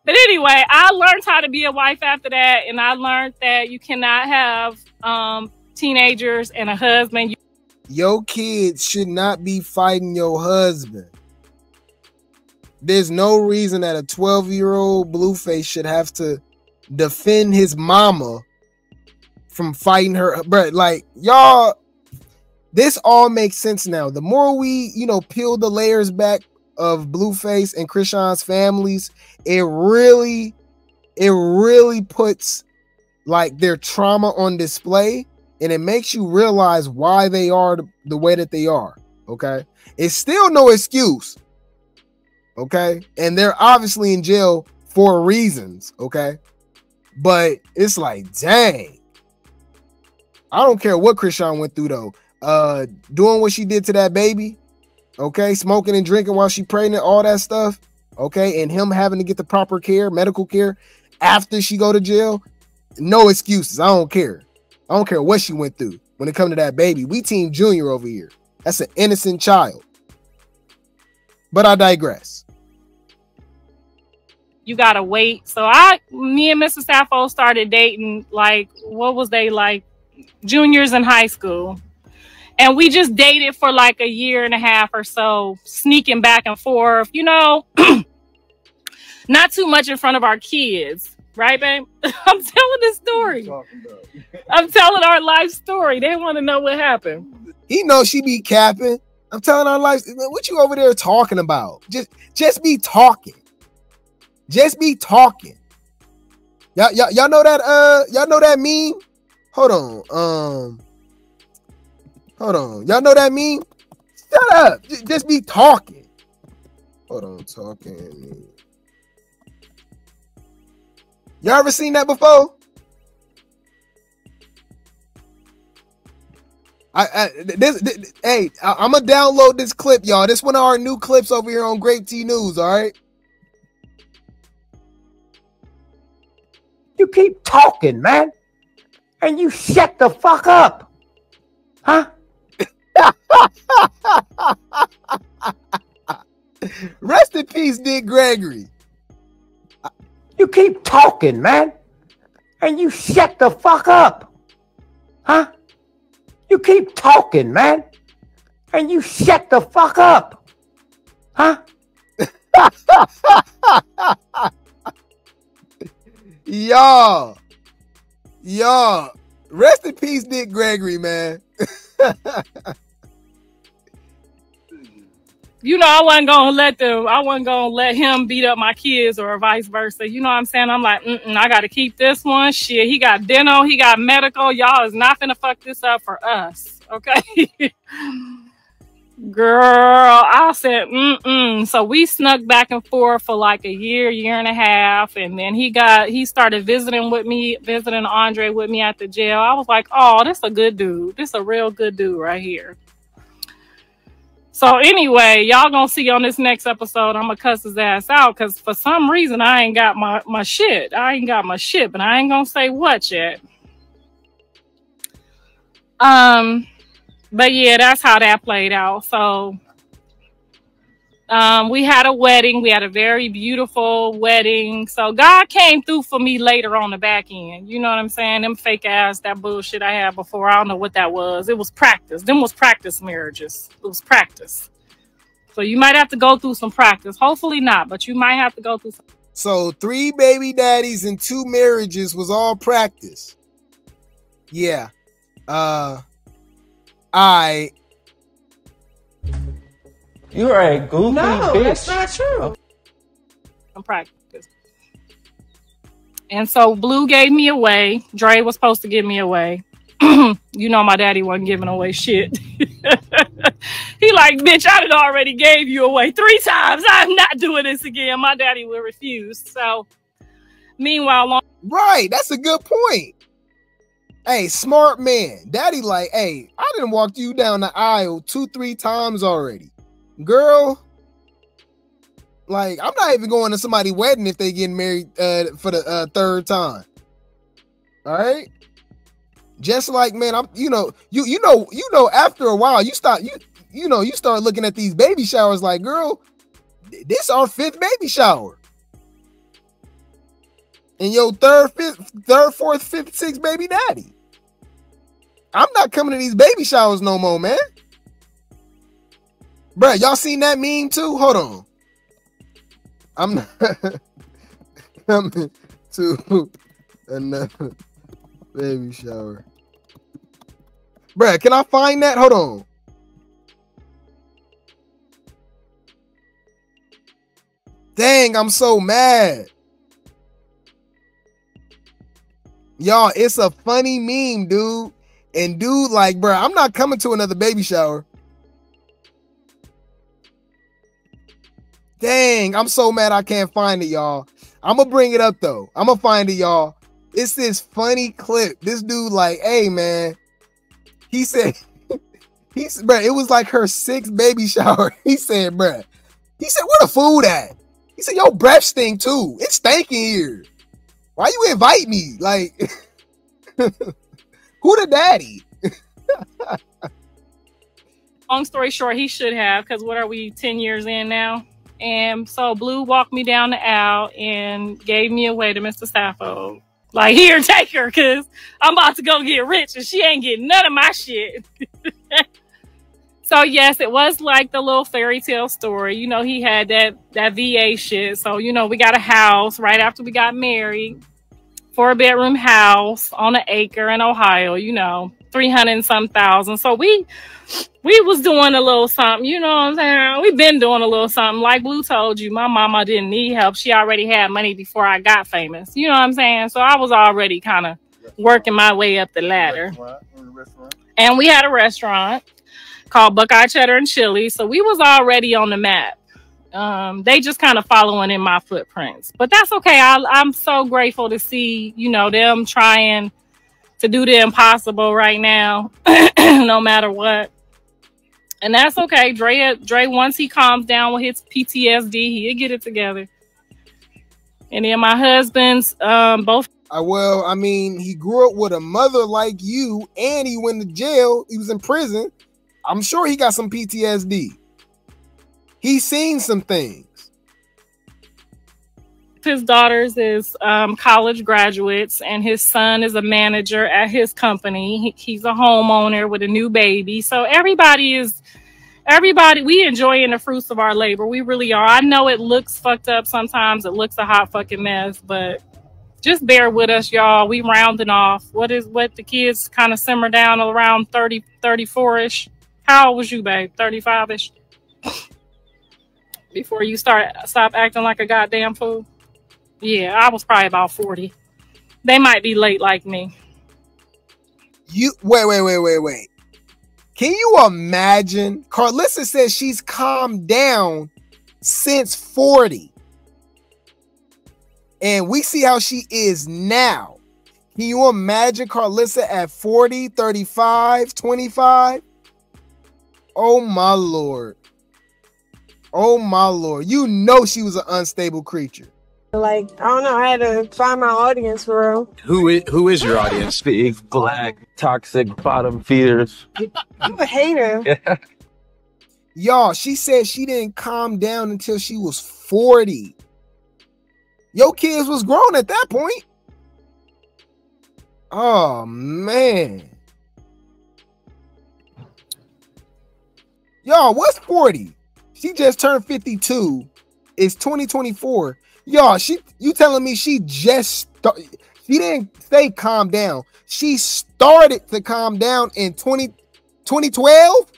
But anyway, I learned how to be a wife after that, and I learned that you cannot have um, teenagers and a husband. Your kids should not be fighting your husband. There's no reason that a 12 year old Blueface should have to defend his mama from fighting her. But like, y'all, this all makes sense now. The more we, you know, peel the layers back of Blueface and Chrisean's families, it really, it really puts like their trauma on display and it makes you realize why they are the, the way that they are. Okay. It's still no excuse. Okay. And they're obviously in jail for reasons. Okay. But it's like, dang. I don't care what Chrisean went through though. Uh doing what she did to that baby. Okay, smoking and drinking while she pregnant, all that stuff. Okay, and him having to get the proper care, medical care after she go to jail. No excuses. I don't care. I don't care what she went through when it come to that baby. We team junior over here. That's an innocent child. But I digress. You gotta wait. So I, me and Mrs. Saffold started dating like what was they like juniors in high school, and we just dated for like a year and a half or so, sneaking back and forth. You know, not too much in front of our kids, right, babe? I'm telling the story. I'm telling our life story. They want to know what happened. He knows she be capping. I'm telling our life. What you over there talking about? Just, just be talking. Just be talking. Y'all, y'all, y'all know that? Uh, y'all know that meme? Hold on. Um, hold on. Y'all know that meme? Shut up. J- just be talking. Hold on, talking. Y'all ever seen that before? I, I this, this hey, I, I'm gonna download this clip, y'all. This one of our new clips over here on Grape Tea News. All right. You keep talking, man. And you shut the fuck up. Huh? Rest in peace, Dick Gregory. You keep talking, man. And you shut the fuck up. Huh? You keep talking, man. And you shut the fuck up. Huh? y'all, y'all, rest in peace, Dick Gregory, man. you know, I wasn't gonna let them. I wasn't gonna let him beat up my kids or vice versa. You know what I'm saying? I'm like, I got to keep this one. Shit, he got dental, he got medical. Y'all is not gonna fuck this up for us, okay? Girl, I said, mm-mm. So we snuck back and forth for like a year, year and a half. And then he got, he started visiting with me, visiting Andre with me at the jail. I was like, oh, this a good dude. This a real good dude right here. So anyway, y'all gonna see on this next episode, I'm gonna cuss his ass out because for some reason I ain't got my, my shit. I ain't got my shit, but I ain't gonna say what yet. Um, but yeah, that's how that played out. So um, we had a wedding. We had a very beautiful wedding. So God came through for me later on the back end. You know what I'm saying? Them fake ass, that bullshit I had before. I don't know what that was. It was practice. Them was practice marriages. It was practice. So you might have to go through some practice. Hopefully not, but you might have to go through some. So three baby daddies and two marriages was all practice. Yeah. Uh I You're a goofy No, bitch. that's not true. I'm practice. And so Blue gave me away. Dre was supposed to give me away. you know my daddy wasn't giving away shit. he like, bitch, I done already gave you away three times. I'm not doing this again. My daddy will refuse. So meanwhile, long right, that's a good point. Hey, smart man. Daddy, like, hey, I didn't walk you down the aisle two, three times already. Girl, like, I'm not even going to somebody's wedding if they getting married uh, for the uh, third time. All right. Just like, man, I'm, you know, you you know, you know, after a while, you start, you you know, you start looking at these baby showers like, girl, this our fifth baby shower. And your third, fifth, third, fourth, fifth, sixth baby daddy. I'm not coming to these baby showers no more, man. Bruh, y'all seen that meme too? Hold on. I'm not coming to another baby shower. Bruh, can I find that? Hold on. Dang, I'm so mad. Y'all, it's a funny meme, dude. And dude, like, bro, I'm not coming to another baby shower. Dang, I'm so mad I can't find it, y'all. I'm gonna bring it up though. I'm gonna find it, y'all. It's this funny clip. This dude, like, hey man, he said, he's bro, it was like her sixth baby shower. He said, bro, he said, where the food at? He said, your breath stink too. It's stinking here. Why you invite me? Like, who the daddy? long story short, he should have, because what are we, 10 years in now? And so Blue walked me down the aisle and gave me away to Mr. Saffold. Like, here, take her, because I'm about to go get rich and she ain't getting none of my shit. so, yes, it was like the little fairy tale story. You know, he had that, that VA shit. So, you know, we got a house right after we got married, four bedroom house on an acre in Ohio, you know, 300 and some thousand. So, we we was doing a little something, you know what I'm saying? We've been doing a little something. Like Blue told you, my mama didn't need help. She already had money before I got famous. You know what I'm saying? So I was already kind of working my way up the ladder. And we had a restaurant called Buckeye Cheddar and Chili. So we was already on the map. Um, they just kind of following in my footprints. But that's okay. I, I'm so grateful to see, you know, them trying to do the impossible right now, no matter what. And that's okay. Dre, Dre, once he calms down with his PTSD, he'll get it together. And then my husband's um both Uh, well, I mean, he grew up with a mother like you, and he went to jail. He was in prison. I'm sure he got some PTSD. He's seen some things. his daughters is um, college graduates, and his son is a manager at his company. He- he's a homeowner with a new baby. So everybody is everybody we enjoying the fruits of our labor. We really are. I know it looks fucked up sometimes. It looks a hot fucking mess, but just bear with us, y'all. We rounding off. What is what the kids kind of simmer down around 30, 34-ish. How old was you, babe? 35-ish? Before you start stop acting like a goddamn fool. Yeah, I was probably about 40. They might be late like me. You wait, wait, wait, wait, wait. Can you imagine? Karlissa says she's calmed down since 40. And we see how she is now. Can you imagine Karlissa at 40, 35, 25? Oh my lord. Oh my lord. You know she was an unstable creature. Like, I don't know, I had to find my audience for real. Who is who is your audience? Big, black, toxic, bottom feeders. You a hater. Y'all, she said she didn't calm down until she was 40. Your kids was grown at that point. Oh man. Y'all, what's 40? She just turned 52. It's 2024. Y'all, she you telling me she just sta- she didn't say calm down. She started to calm down in 20 2012?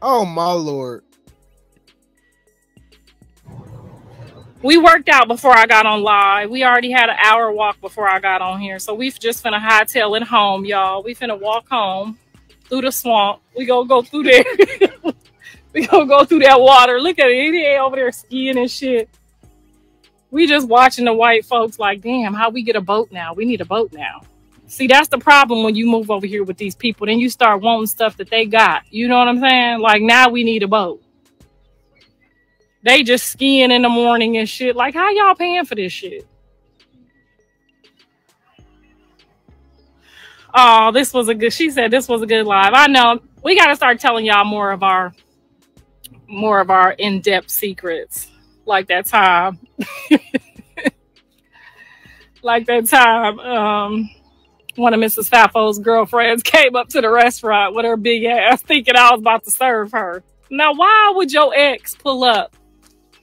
Oh my lord. We worked out before I got on live. We already had an hour walk before I got on here. So we've just finna hightail it home, y'all. We finna walk home through the swamp. We gonna go through there. we gonna go through that water. Look at it. He over there skiing and shit. We just watching the white folks like, damn, how we get a boat now? We need a boat now. See, that's the problem when you move over here with these people. Then you start wanting stuff that they got. You know what I'm saying? Like now we need a boat. They just skiing in the morning and shit. Like, how y'all paying for this shit? Oh, this was a good. She said this was a good live. I know. We got to start telling y'all more of our, more of our in-depth secrets. Like that time, like that time. Um, one of Mrs. Saffold's girlfriends came up to the restaurant with her big ass, thinking I was about to serve her. Now, why would your ex pull up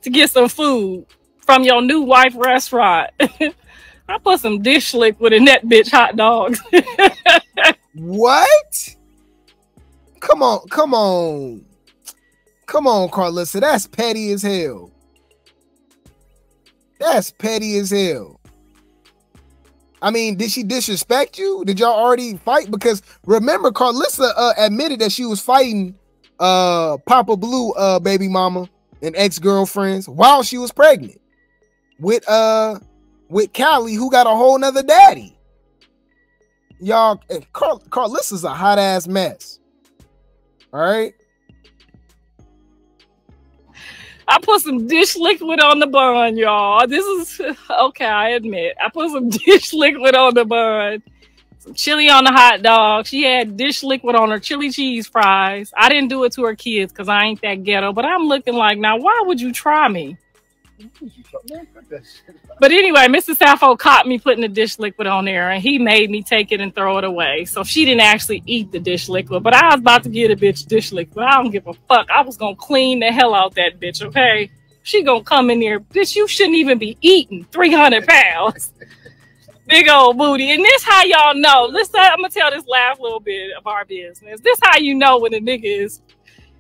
to get some food from your new wife restaurant? I put some dish liquid in that bitch hot dogs. What? Come on, come on. Come on, Karlissa. That's petty as hell. That's petty as hell. I mean, did she disrespect you? Did y'all already fight? Because remember, Karlissa uh, admitted that she was fighting uh Papa Blue uh baby mama and ex-girlfriends while she was pregnant with uh with Kali, who got a whole nother daddy. Y'all, eh, Carl, Karlissa's a hot ass mess. All right. I put some dish liquid on the bun, y'all. This is okay, I admit. I put some dish liquid on the bun, some chili on the hot dog. She had dish liquid on her chili cheese fries. I didn't do it to her kids because I ain't that ghetto, but I'm looking like, now why would you try me? But anyway, Mr. Saffold caught me putting the dish liquid on there and he made me take it and throw it away. So she didn't actually eat the dish liquid, but I was about to get a bitch dish liquid. I don't give a fuck. I was gonna clean the hell out that bitch, okay? She gonna come in there, bitch, you shouldn't even be eating 300 pounds. Big old booty. And this how y'all know. Listen, I'm gonna tell this last little bit of our business. This how you know when a nigga is,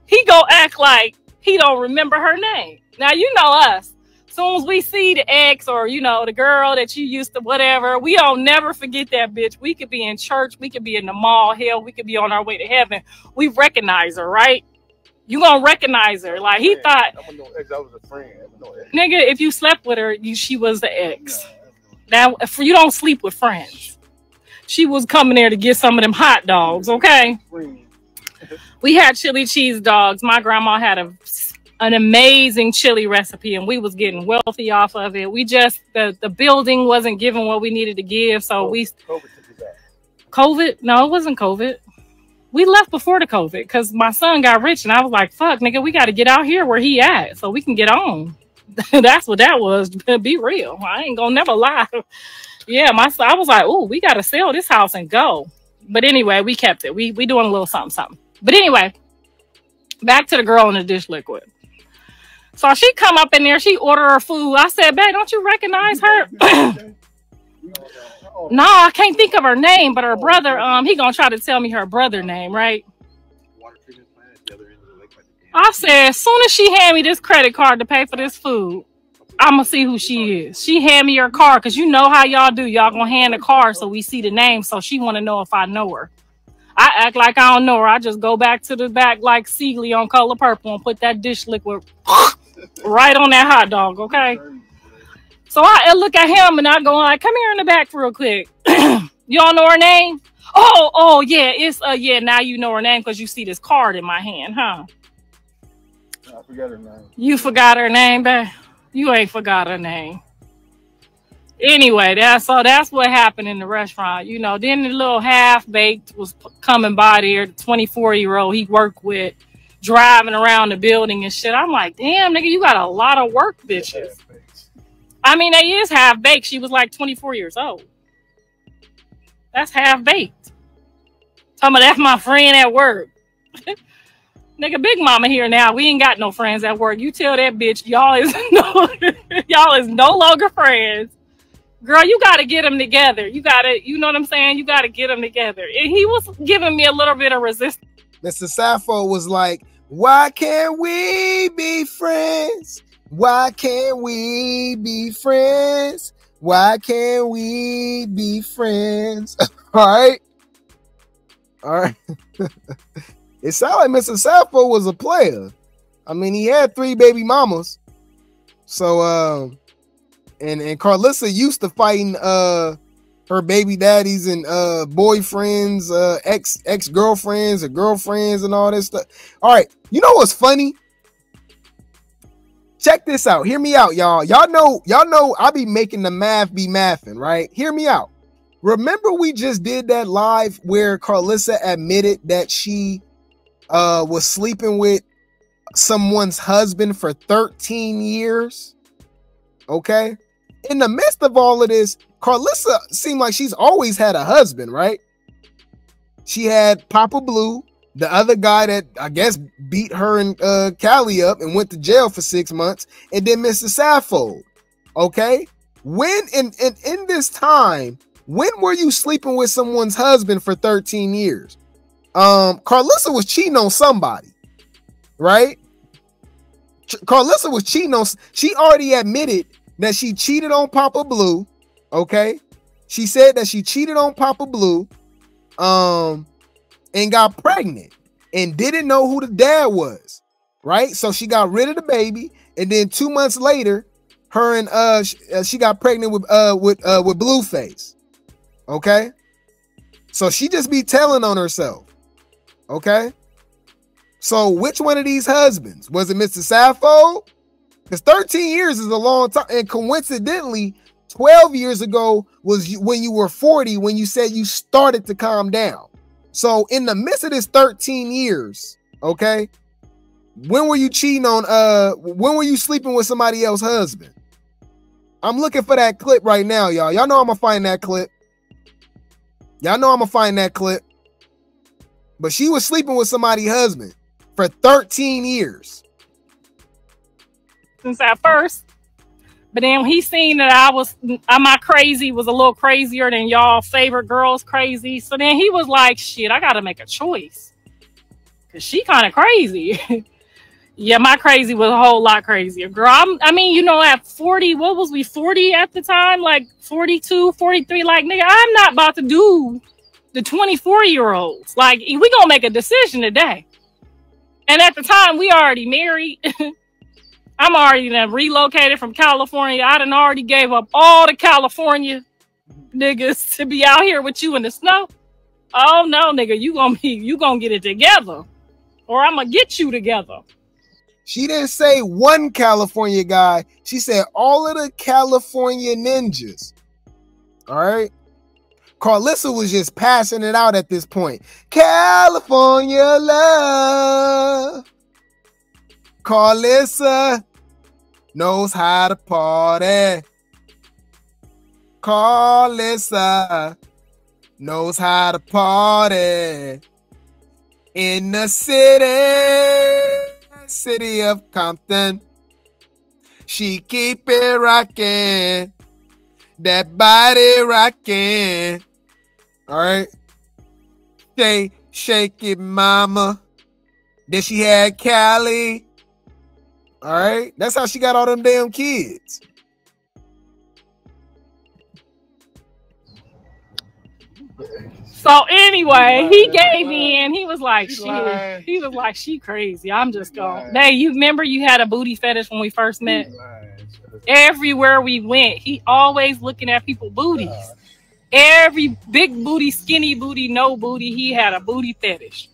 he gonna act like he don't remember her name. Now you know us soon as we see the ex or you know the girl that you used to whatever, we don't never forget that bitch. We could be in church, we could be in the mall, hell, we could be on our way to heaven. We recognize her, right? You gonna recognize her? Like he thought, I'm no ex. Was a friend. No nigga, if you slept with her, you, she was the ex. Now, if you don't sleep with friends. She was coming there to get some of them hot dogs, okay? We had chili cheese dogs. My grandma had a an amazing chili recipe and we was getting wealthy off of it. We just the the building wasn't giving what we needed to give, so we COVID? No, it wasn't COVID. We left before the COVID because my son got rich and I was like, fuck, nigga, we got to get out here where he at so we can get on. That's what that was. Be real. I ain't gonna never lie. Yeah, my I was like, oh, we gotta sell this house and go. But anyway, we kept it. We we doing a little something, something. But anyway, back to the girl in the dish liquid. So she come up in there, she order her food. I said, babe, don't you recognize her? no, I can't think of her name, but her brother, um, he gonna try to tell me her brother name, right? I said, as soon as she hand me this credit card to pay for this food, I'm gonna see who she is. She hand me her card because you know how y'all do. Y'all gonna hand the card so we see the name. So she want to know if I know her. I act like I don't know her. I just go back to the back like Celie on Color Purple and put that dish liquid right on that hot dog. Okay. So I look at him and I go like, "Come here in the back real quick. y'all know her name? Oh, oh yeah, it's uh yeah. Now you know her name because you see this card in my hand, huh? I forgot her name. You forgot her name, babe. You ain't forgot her name. Anyway, that's so that's what happened in the restaurant. You know, then the little half baked was coming by there, the 24 year old he worked with, driving around the building and shit. I'm like, damn, nigga, you got a lot of work bitches. I mean, they is half baked. She was like 24 years old. That's half baked. Talking about that's my friend at work. Nigga, Big Mama here now. We ain't got no friends at work. You tell that bitch y'all is no y'all is no longer friends. Girl, you gotta get them together. You gotta, you know what I'm saying? You gotta get them together. And he was giving me a little bit of resistance. Mr. Saffold was like, Why can't we be friends? Why can't we be friends? Why can't we be friends? All right. All right. it sounded like Mr. Saffold was a player. I mean, he had three baby mamas. So um and and Karlissa used to fighting uh her baby daddies and uh boyfriends, uh ex ex girlfriends or girlfriends and all this stuff. All right, you know what's funny? Check this out. Hear me out, y'all. Y'all know, y'all know I be making the math be mathing, right? Hear me out. Remember, we just did that live where Karlissa admitted that she uh was sleeping with someone's husband for 13 years. Okay. In the midst of all of this, Karlissa seemed like she's always had a husband, right? She had Papa Blue, the other guy that I guess beat her and uh Kali up and went to jail for six months, and then Mr. Saffold. Okay. When in, in in this time, when were you sleeping with someone's husband for 13 years? Um, Karlissa was cheating on somebody, right? Ch- Karlissa was cheating on. She already admitted that she cheated on Papa Blue. Okay, she said that she cheated on Papa Blue, um, and got pregnant and didn't know who the dad was. Right, so she got rid of the baby, and then two months later, her and uh, uh, she got pregnant with uh with uh with Blueface. Okay, so she just be telling on herself. Okay. So which one of these husbands? Was it Mr. Saffold? Because 13 years is a long time. And coincidentally, 12 years ago was when you were 40, when you said you started to calm down. So in the midst of this 13 years, okay, when were you cheating on uh when were you sleeping with somebody else's husband? I'm looking for that clip right now, y'all. Y'all know I'm gonna find that clip. Y'all know I'm gonna find that clip. But she was sleeping with somebody's husband for 13 years. since that first. But then he seen that I was I my crazy was a little crazier than y'all favorite girls crazy. So then he was like, shit, I gotta make a choice. Cause she kind of crazy. yeah, my crazy was a whole lot crazier. Girl, I'm, I mean, you know, at 40, what was we 40 at the time? Like 42, 43, like nigga, I'm not about to do the 24 year olds. Like we gonna make a decision today. And at the time, we already married. I'm already done relocated from California. I done already gave up all the California niggas to be out here with you in the snow. Oh no, nigga, you gonna be you gonna get it together, or I'm gonna get you together. She didn't say one California guy. She said all of the California ninjas. All right. Karlissa was just passing it out at this point. California love. Karlissa knows how to party. Karlissa knows how to party in the city, city of Compton. She keep it rocking, that body rocking. All right, say shake it, mama. Then she had Kali. All right, that's how she got all them damn kids. So anyway, he gave in. He was like, "Shit." He was like, "She crazy." I'm just going. Hey, you remember you had a booty fetish when we first met? Everywhere we went, he always looking at people booties. Every big booty, skinny booty, no booty, he had a booty fetish.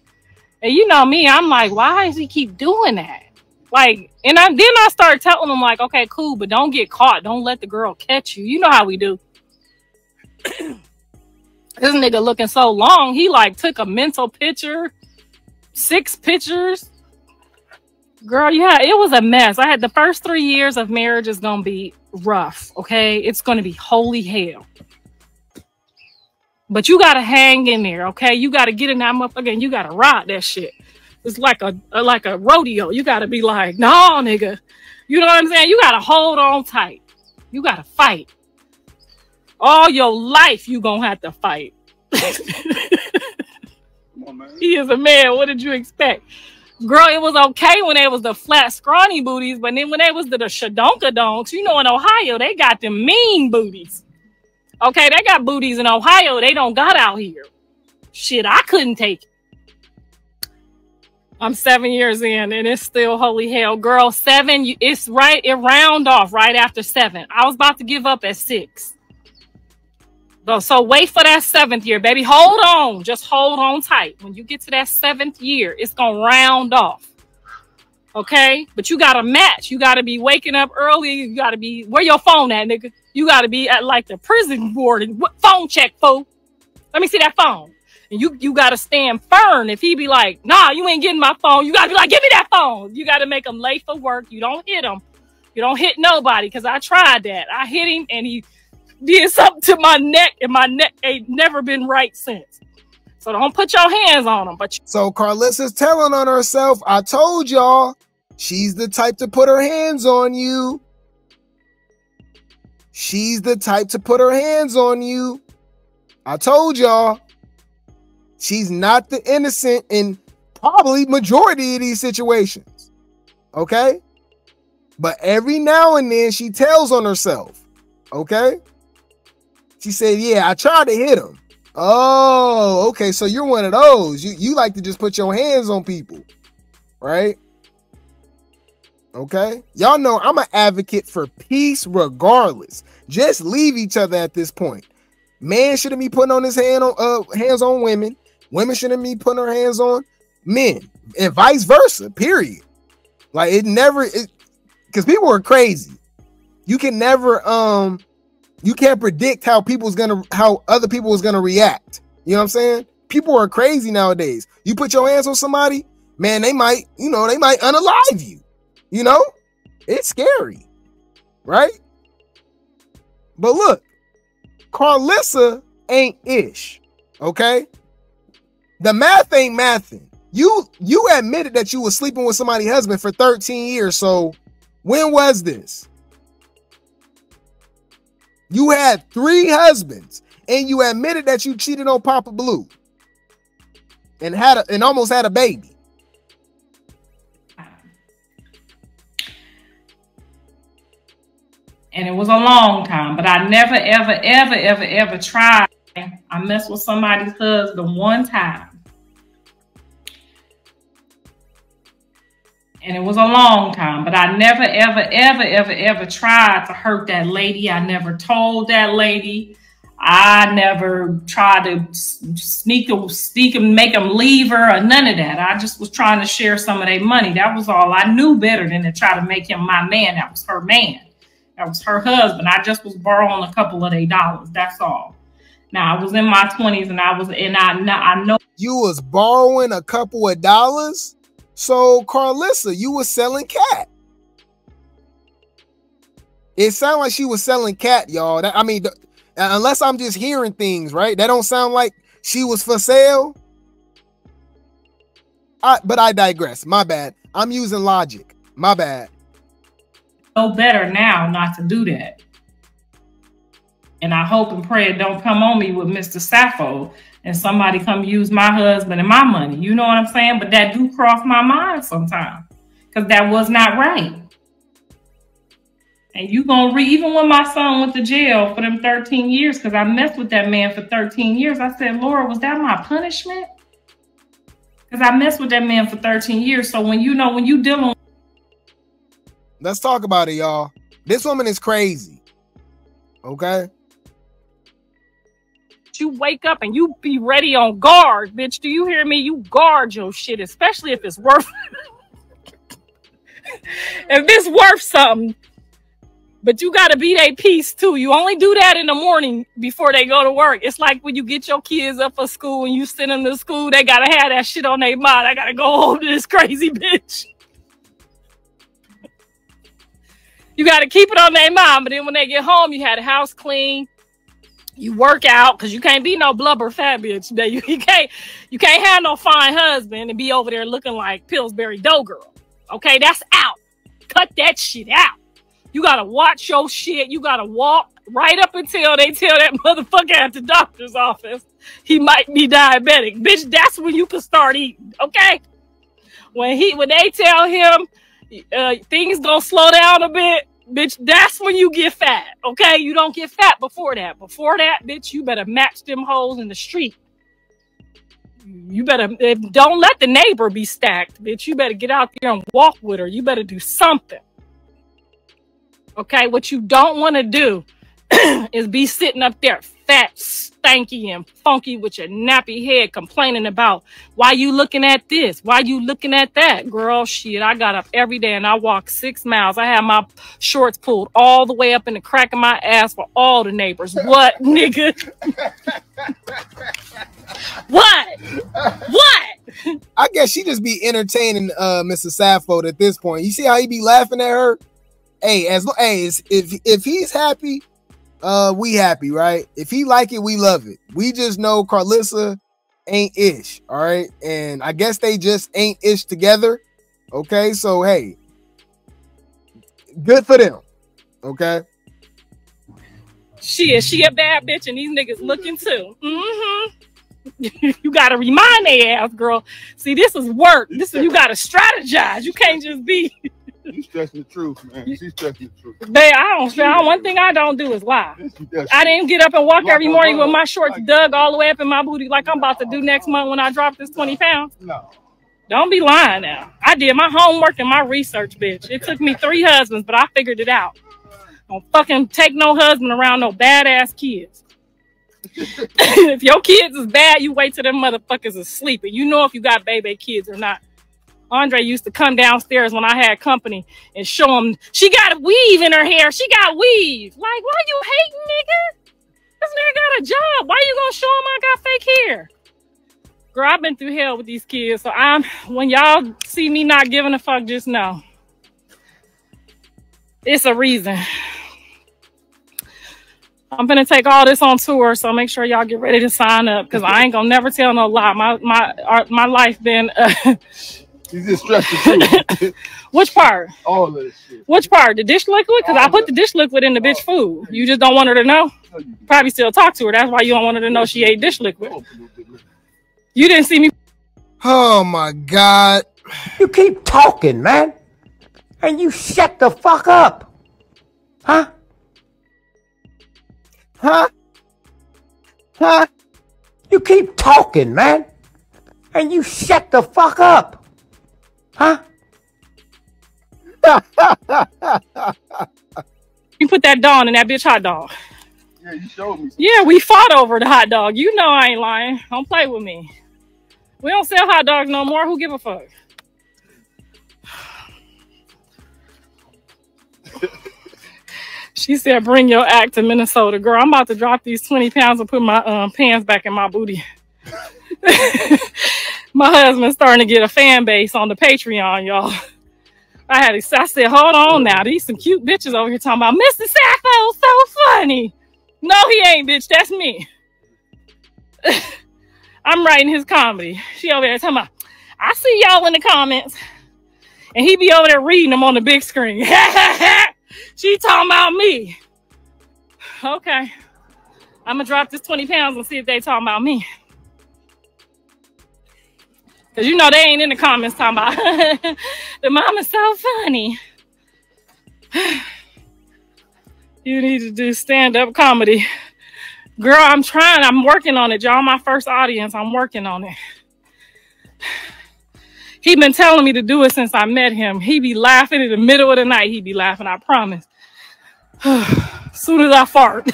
And you know me, I'm like, why does he keep doing that? Like, and I then I started telling him like, okay, cool, but don't get caught. Don't let the girl catch you. You know how we do. this nigga looking so long, he like took a mental picture, six pictures. Girl, yeah, it was a mess. I had the first three years of marriage is gonna be rough. Okay, it's gonna be holy hell. But you gotta hang in there, okay? You gotta get in that motherfucker and you gotta ride that shit. It's like a, like a rodeo. You gotta be like, no, nigga. You know what I'm saying? You gotta hold on tight. You gotta fight. All your life you gonna have to fight. he is a man. What did you expect? Girl, it was okay when it was the flat, scrawny booties, but then when they was the, the shadonka donks, you know, in Ohio, they got them mean booties. Okay, they got booties in Ohio. They don't got out here. Shit, I couldn't take it. I'm seven years in and it's still holy hell. Girl, seven, it's right, it round off right after seven. I was about to give up at six. So, so wait for that seventh year, baby. Hold on. Just hold on tight. When you get to that seventh year, it's gonna round off. Okay, but you gotta match. You gotta be waking up early. You gotta be where your phone at, nigga. You gotta be at like the prison warden. What phone check, fool? Let me see that phone. And you you gotta stand firm. If he be like, nah, you ain't getting my phone, you gotta be like, give me that phone. You gotta make him late for work. You don't hit him. You don't hit nobody. Cause I tried that. I hit him and he did something to my neck, and my neck ain't never been right since. So don't put your hands on him. But So Karlissa's telling on herself. I told y'all she's the type to put her hands on you. She's the type to put her hands on you. I told y'all she's not the innocent in probably majority of these situations. Okay? But every now and then she tells on herself. Okay? She said, "Yeah, I tried to hit him." Oh, okay. So you're one of those. You you like to just put your hands on people, right? Okay. Y'all know I'm an advocate for peace regardless. Just leave each other at this point. Man shouldn't be putting on his hand on uh hands on women. Women shouldn't be putting their hands on men, and vice versa. Period. Like it never it because people are crazy. You can never um you can't predict how people's gonna how other people is gonna react. You know what I'm saying? People are crazy nowadays. You put your hands on somebody, man, they might, you know, they might unalive you. You know, it's scary, right? But look, Karlissa ain't ish. Okay, the math ain't mathing. You you admitted that you was sleeping with somebody's husband for 13 years. So when was this? You had three husbands, and you admitted that you cheated on Papa Blue, and had a, and almost had a baby. and it was a long time, but I never, ever, ever, ever, ever tried. I messed with somebody's husband one time. and it was a long time, but I never, ever, ever, ever, ever tried to hurt that lady. I never told that lady. I never tried to sneak them, sneak them, make them leave her or none of that. I just was trying to share some of their money. That was all. I knew better than to try to make him my man. That was her man. That was her husband. I just was borrowing a couple of their dollars. That's all. Now I was in my twenties, and I was, and I, I know You was borrowing a couple of dollars. So Karlissa, you was selling cat. It sounded like she was selling cat, y'all. That, I mean, unless I'm just hearing things, right? That don't sound like she was for sale. I, but I digress. My bad. I'm using logic. My bad. know better now not to do that. And I hope and pray it don't come on me with Mr. Saffold and somebody come use my husband and my money. You know what I'm saying? But that do cross my mind sometimes because that was not right. And you gonna read even when my son went to jail for them 13 years because I messed with that man for 13 years. I said, Laura, was that my punishment? Because I messed with that man for 13 years. So when you know when you dealing Let's talk about it, y'all. This woman is crazy. Okay. You wake up and you be ready on guard, bitch. Do you hear me? You guard your shit, especially if it's worth if it's worth something. But you gotta be that peace too. You only do that in the morning before they go to work. It's like when you get your kids up for school and you send them to school, they gotta have that shit on their mind. I gotta go home to this crazy bitch. You gotta keep it on their mind, but then when they get home, you had the house clean, you work out because you can't be no blubber fat bitch. That you, you can't you can't have no fine husband and be over there looking like Pillsbury Dough girl. Okay, that's out. Cut that shit out. You gotta watch your shit. You gotta walk right up until they tell that motherfucker at the doctor's office he might be diabetic. Bitch, that's when you can start eating. Okay. When he when they tell him uh, things gonna slow down a bit, bitch, that's when you get fat. Okay, you don't get fat before that. Before that, bitch, you better match them holes in the street. You better don't let the neighbor be stacked, bitch. You better get out there and walk with her. You better do something. Okay, what you don't want to do is be sitting up there fat, stanky, and funky with your nappy head complaining about why you looking at this, why you looking at that. Girl, shit, I got up every day and I walked six miles. I had my shorts pulled all the way up in the crack of my ass for all the neighbors. What, nigga? what? What? I guess she just be entertaining uh Mr. Saffold at this point. You see how he be laughing at her? Hey, as hey, if if he's happy, uh, we happy, right? If he like it, we love it. We just know Karlissa ain't ish, all right? And I guess they just ain't ish together. Okay, so hey, good for them. Okay. She is she a bad bitch and these niggas looking too. Mm-hmm. you gotta remind their ass, girl. See, this is work. This is you gotta strategize. You can't just be You stressing the truth, man. She's stressing the truth. Babe, I don't I, one thing I don't do is lie. I didn't get up and walk every morning with my shorts dug all the way up in my booty like I'm about to do next month when I drop this 20 pounds. No. Don't be lying now. I did my homework and my research, bitch. It took me three husbands, but I figured it out. Don't fucking take no husband around no badass kids. if your kids is bad, you wait till them motherfuckers is sleeping. You know if you got baby kids or not. Andre used to come downstairs when I had company and show him she got a weave in her hair. She got weave. Like, why you hating, nigga? This nigga got a job. Why you gonna show him I got fake hair? Girl, I've been through hell with these kids. So I'm when y'all see me not giving a fuck, just know. It's a reason. I'm gonna take all this on tour, so make sure y'all get ready to sign up because I ain't gonna never tell no lie. My my our, my life been uh, You just stressed the truth. which part? All of this shit. Which part? The dish liquid? Because I put the dish liquid in the bitch food. You just don't want her to know. Probably still talk to her. That's why you don't want her to know she ate dish liquid. You didn't see me. Oh my god. You keep talking, man. And you shut the fuck up. Huh? Huh? Huh? You keep talking, man. And you shut the fuck up. Huh? You put that Dawn in that bitch hot dog. Yeah, you showed me. Yeah, we fought over the hot dog. You know I ain't lying. Don't play with me. We don't sell hot dogs no more. Who give a fuck? she said, "Bring your act to Minnesota, girl. I'm about to drop these 20 pounds and put my um, pants back in my booty." my husband's starting to get a fan base on the Patreon, y'all. I had to, I said, hold on now. These some cute bitches over here talking about Mr. Saffold so funny. No, he ain't, bitch. That's me. I'm writing his comedy. She over there talking about, I see y'all in the comments. And he be over there reading them on the big screen. she talking about me. Okay. I'm gonna drop this 20 pounds and see if they talking about me. Cause you know they ain't in the comments talking about the mom is so funny. you need to do stand-up comedy. Girl, I'm trying. I'm working on it, y'all. My first audience. I'm working on it. He been telling me to do it since I met him. He be laughing in the middle of the night. He be laughing, I promise. soon as I fart.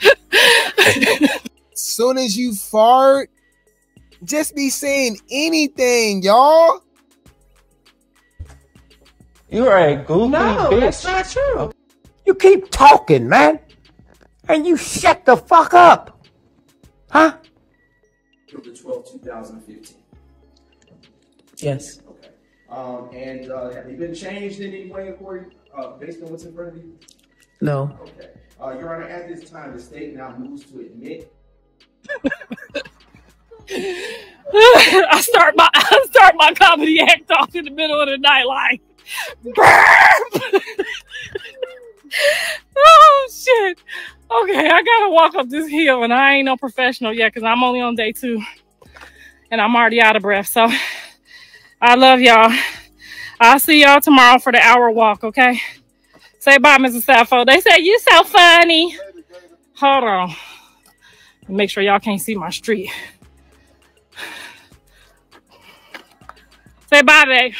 soon as you fart, just be saying anything, y'all. You're a goofy No, bitch. that's not true. You keep talking, man. And you shut the fuck up. Huh? April the 12th, 2015. Yes. Okay. Um, and uh, have they been changed in any way according, uh, based on what's in front of you? No. Okay. Uh, Your Honor, at this time, the state now moves to admit I start my I start my comedy act off in the middle of the night like oh shit. Okay, I gotta walk up this hill and I ain't no professional yet because I'm only on day two and I'm already out of breath. So I love y'all. I'll see y'all tomorrow for the hour walk, okay? Say bye, Mrs. Saffold. They say you so funny. Hold on. Make sure y'all can't see my street. Say bye, babe.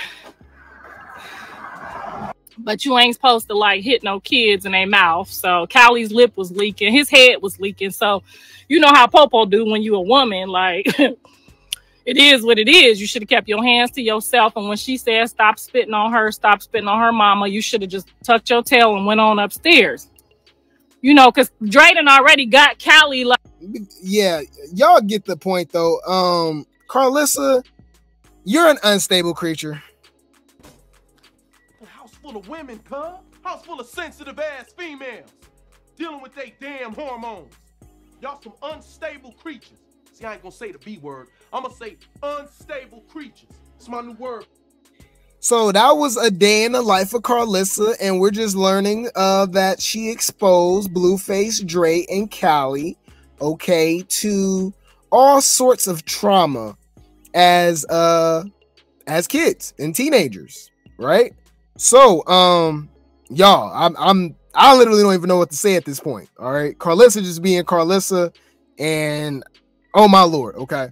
But you ain't supposed to like hit no kids in their mouth. So Kali's lip was leaking, his head was leaking. So you know how Popo do when you a woman. Like it is what it is. You should have kept your hands to yourself. And when she said stop spitting on her, stop spitting on her mama, you should have just tucked your tail and went on upstairs. You know, because Drayden already got Kali like Yeah, y'all get the point though. Um, Karlissa, you're an unstable creature. A house full of women, cuz. House full of sensitive ass females. Dealing with they damn hormones. Y'all some unstable creatures. See, I ain't gonna say the B word. I'm gonna say unstable creatures. It's my new word. So that was a day in the life of Karlissa, and we're just learning uh, that she exposed Blueface, Dre, and Kali, okay, to all sorts of trauma as uh as kids and teenagers, right? So, um, y'all, I'm I'm I literally don't even know what to say at this point. All right, Karlissa just being Karlissa, and oh my lord, okay.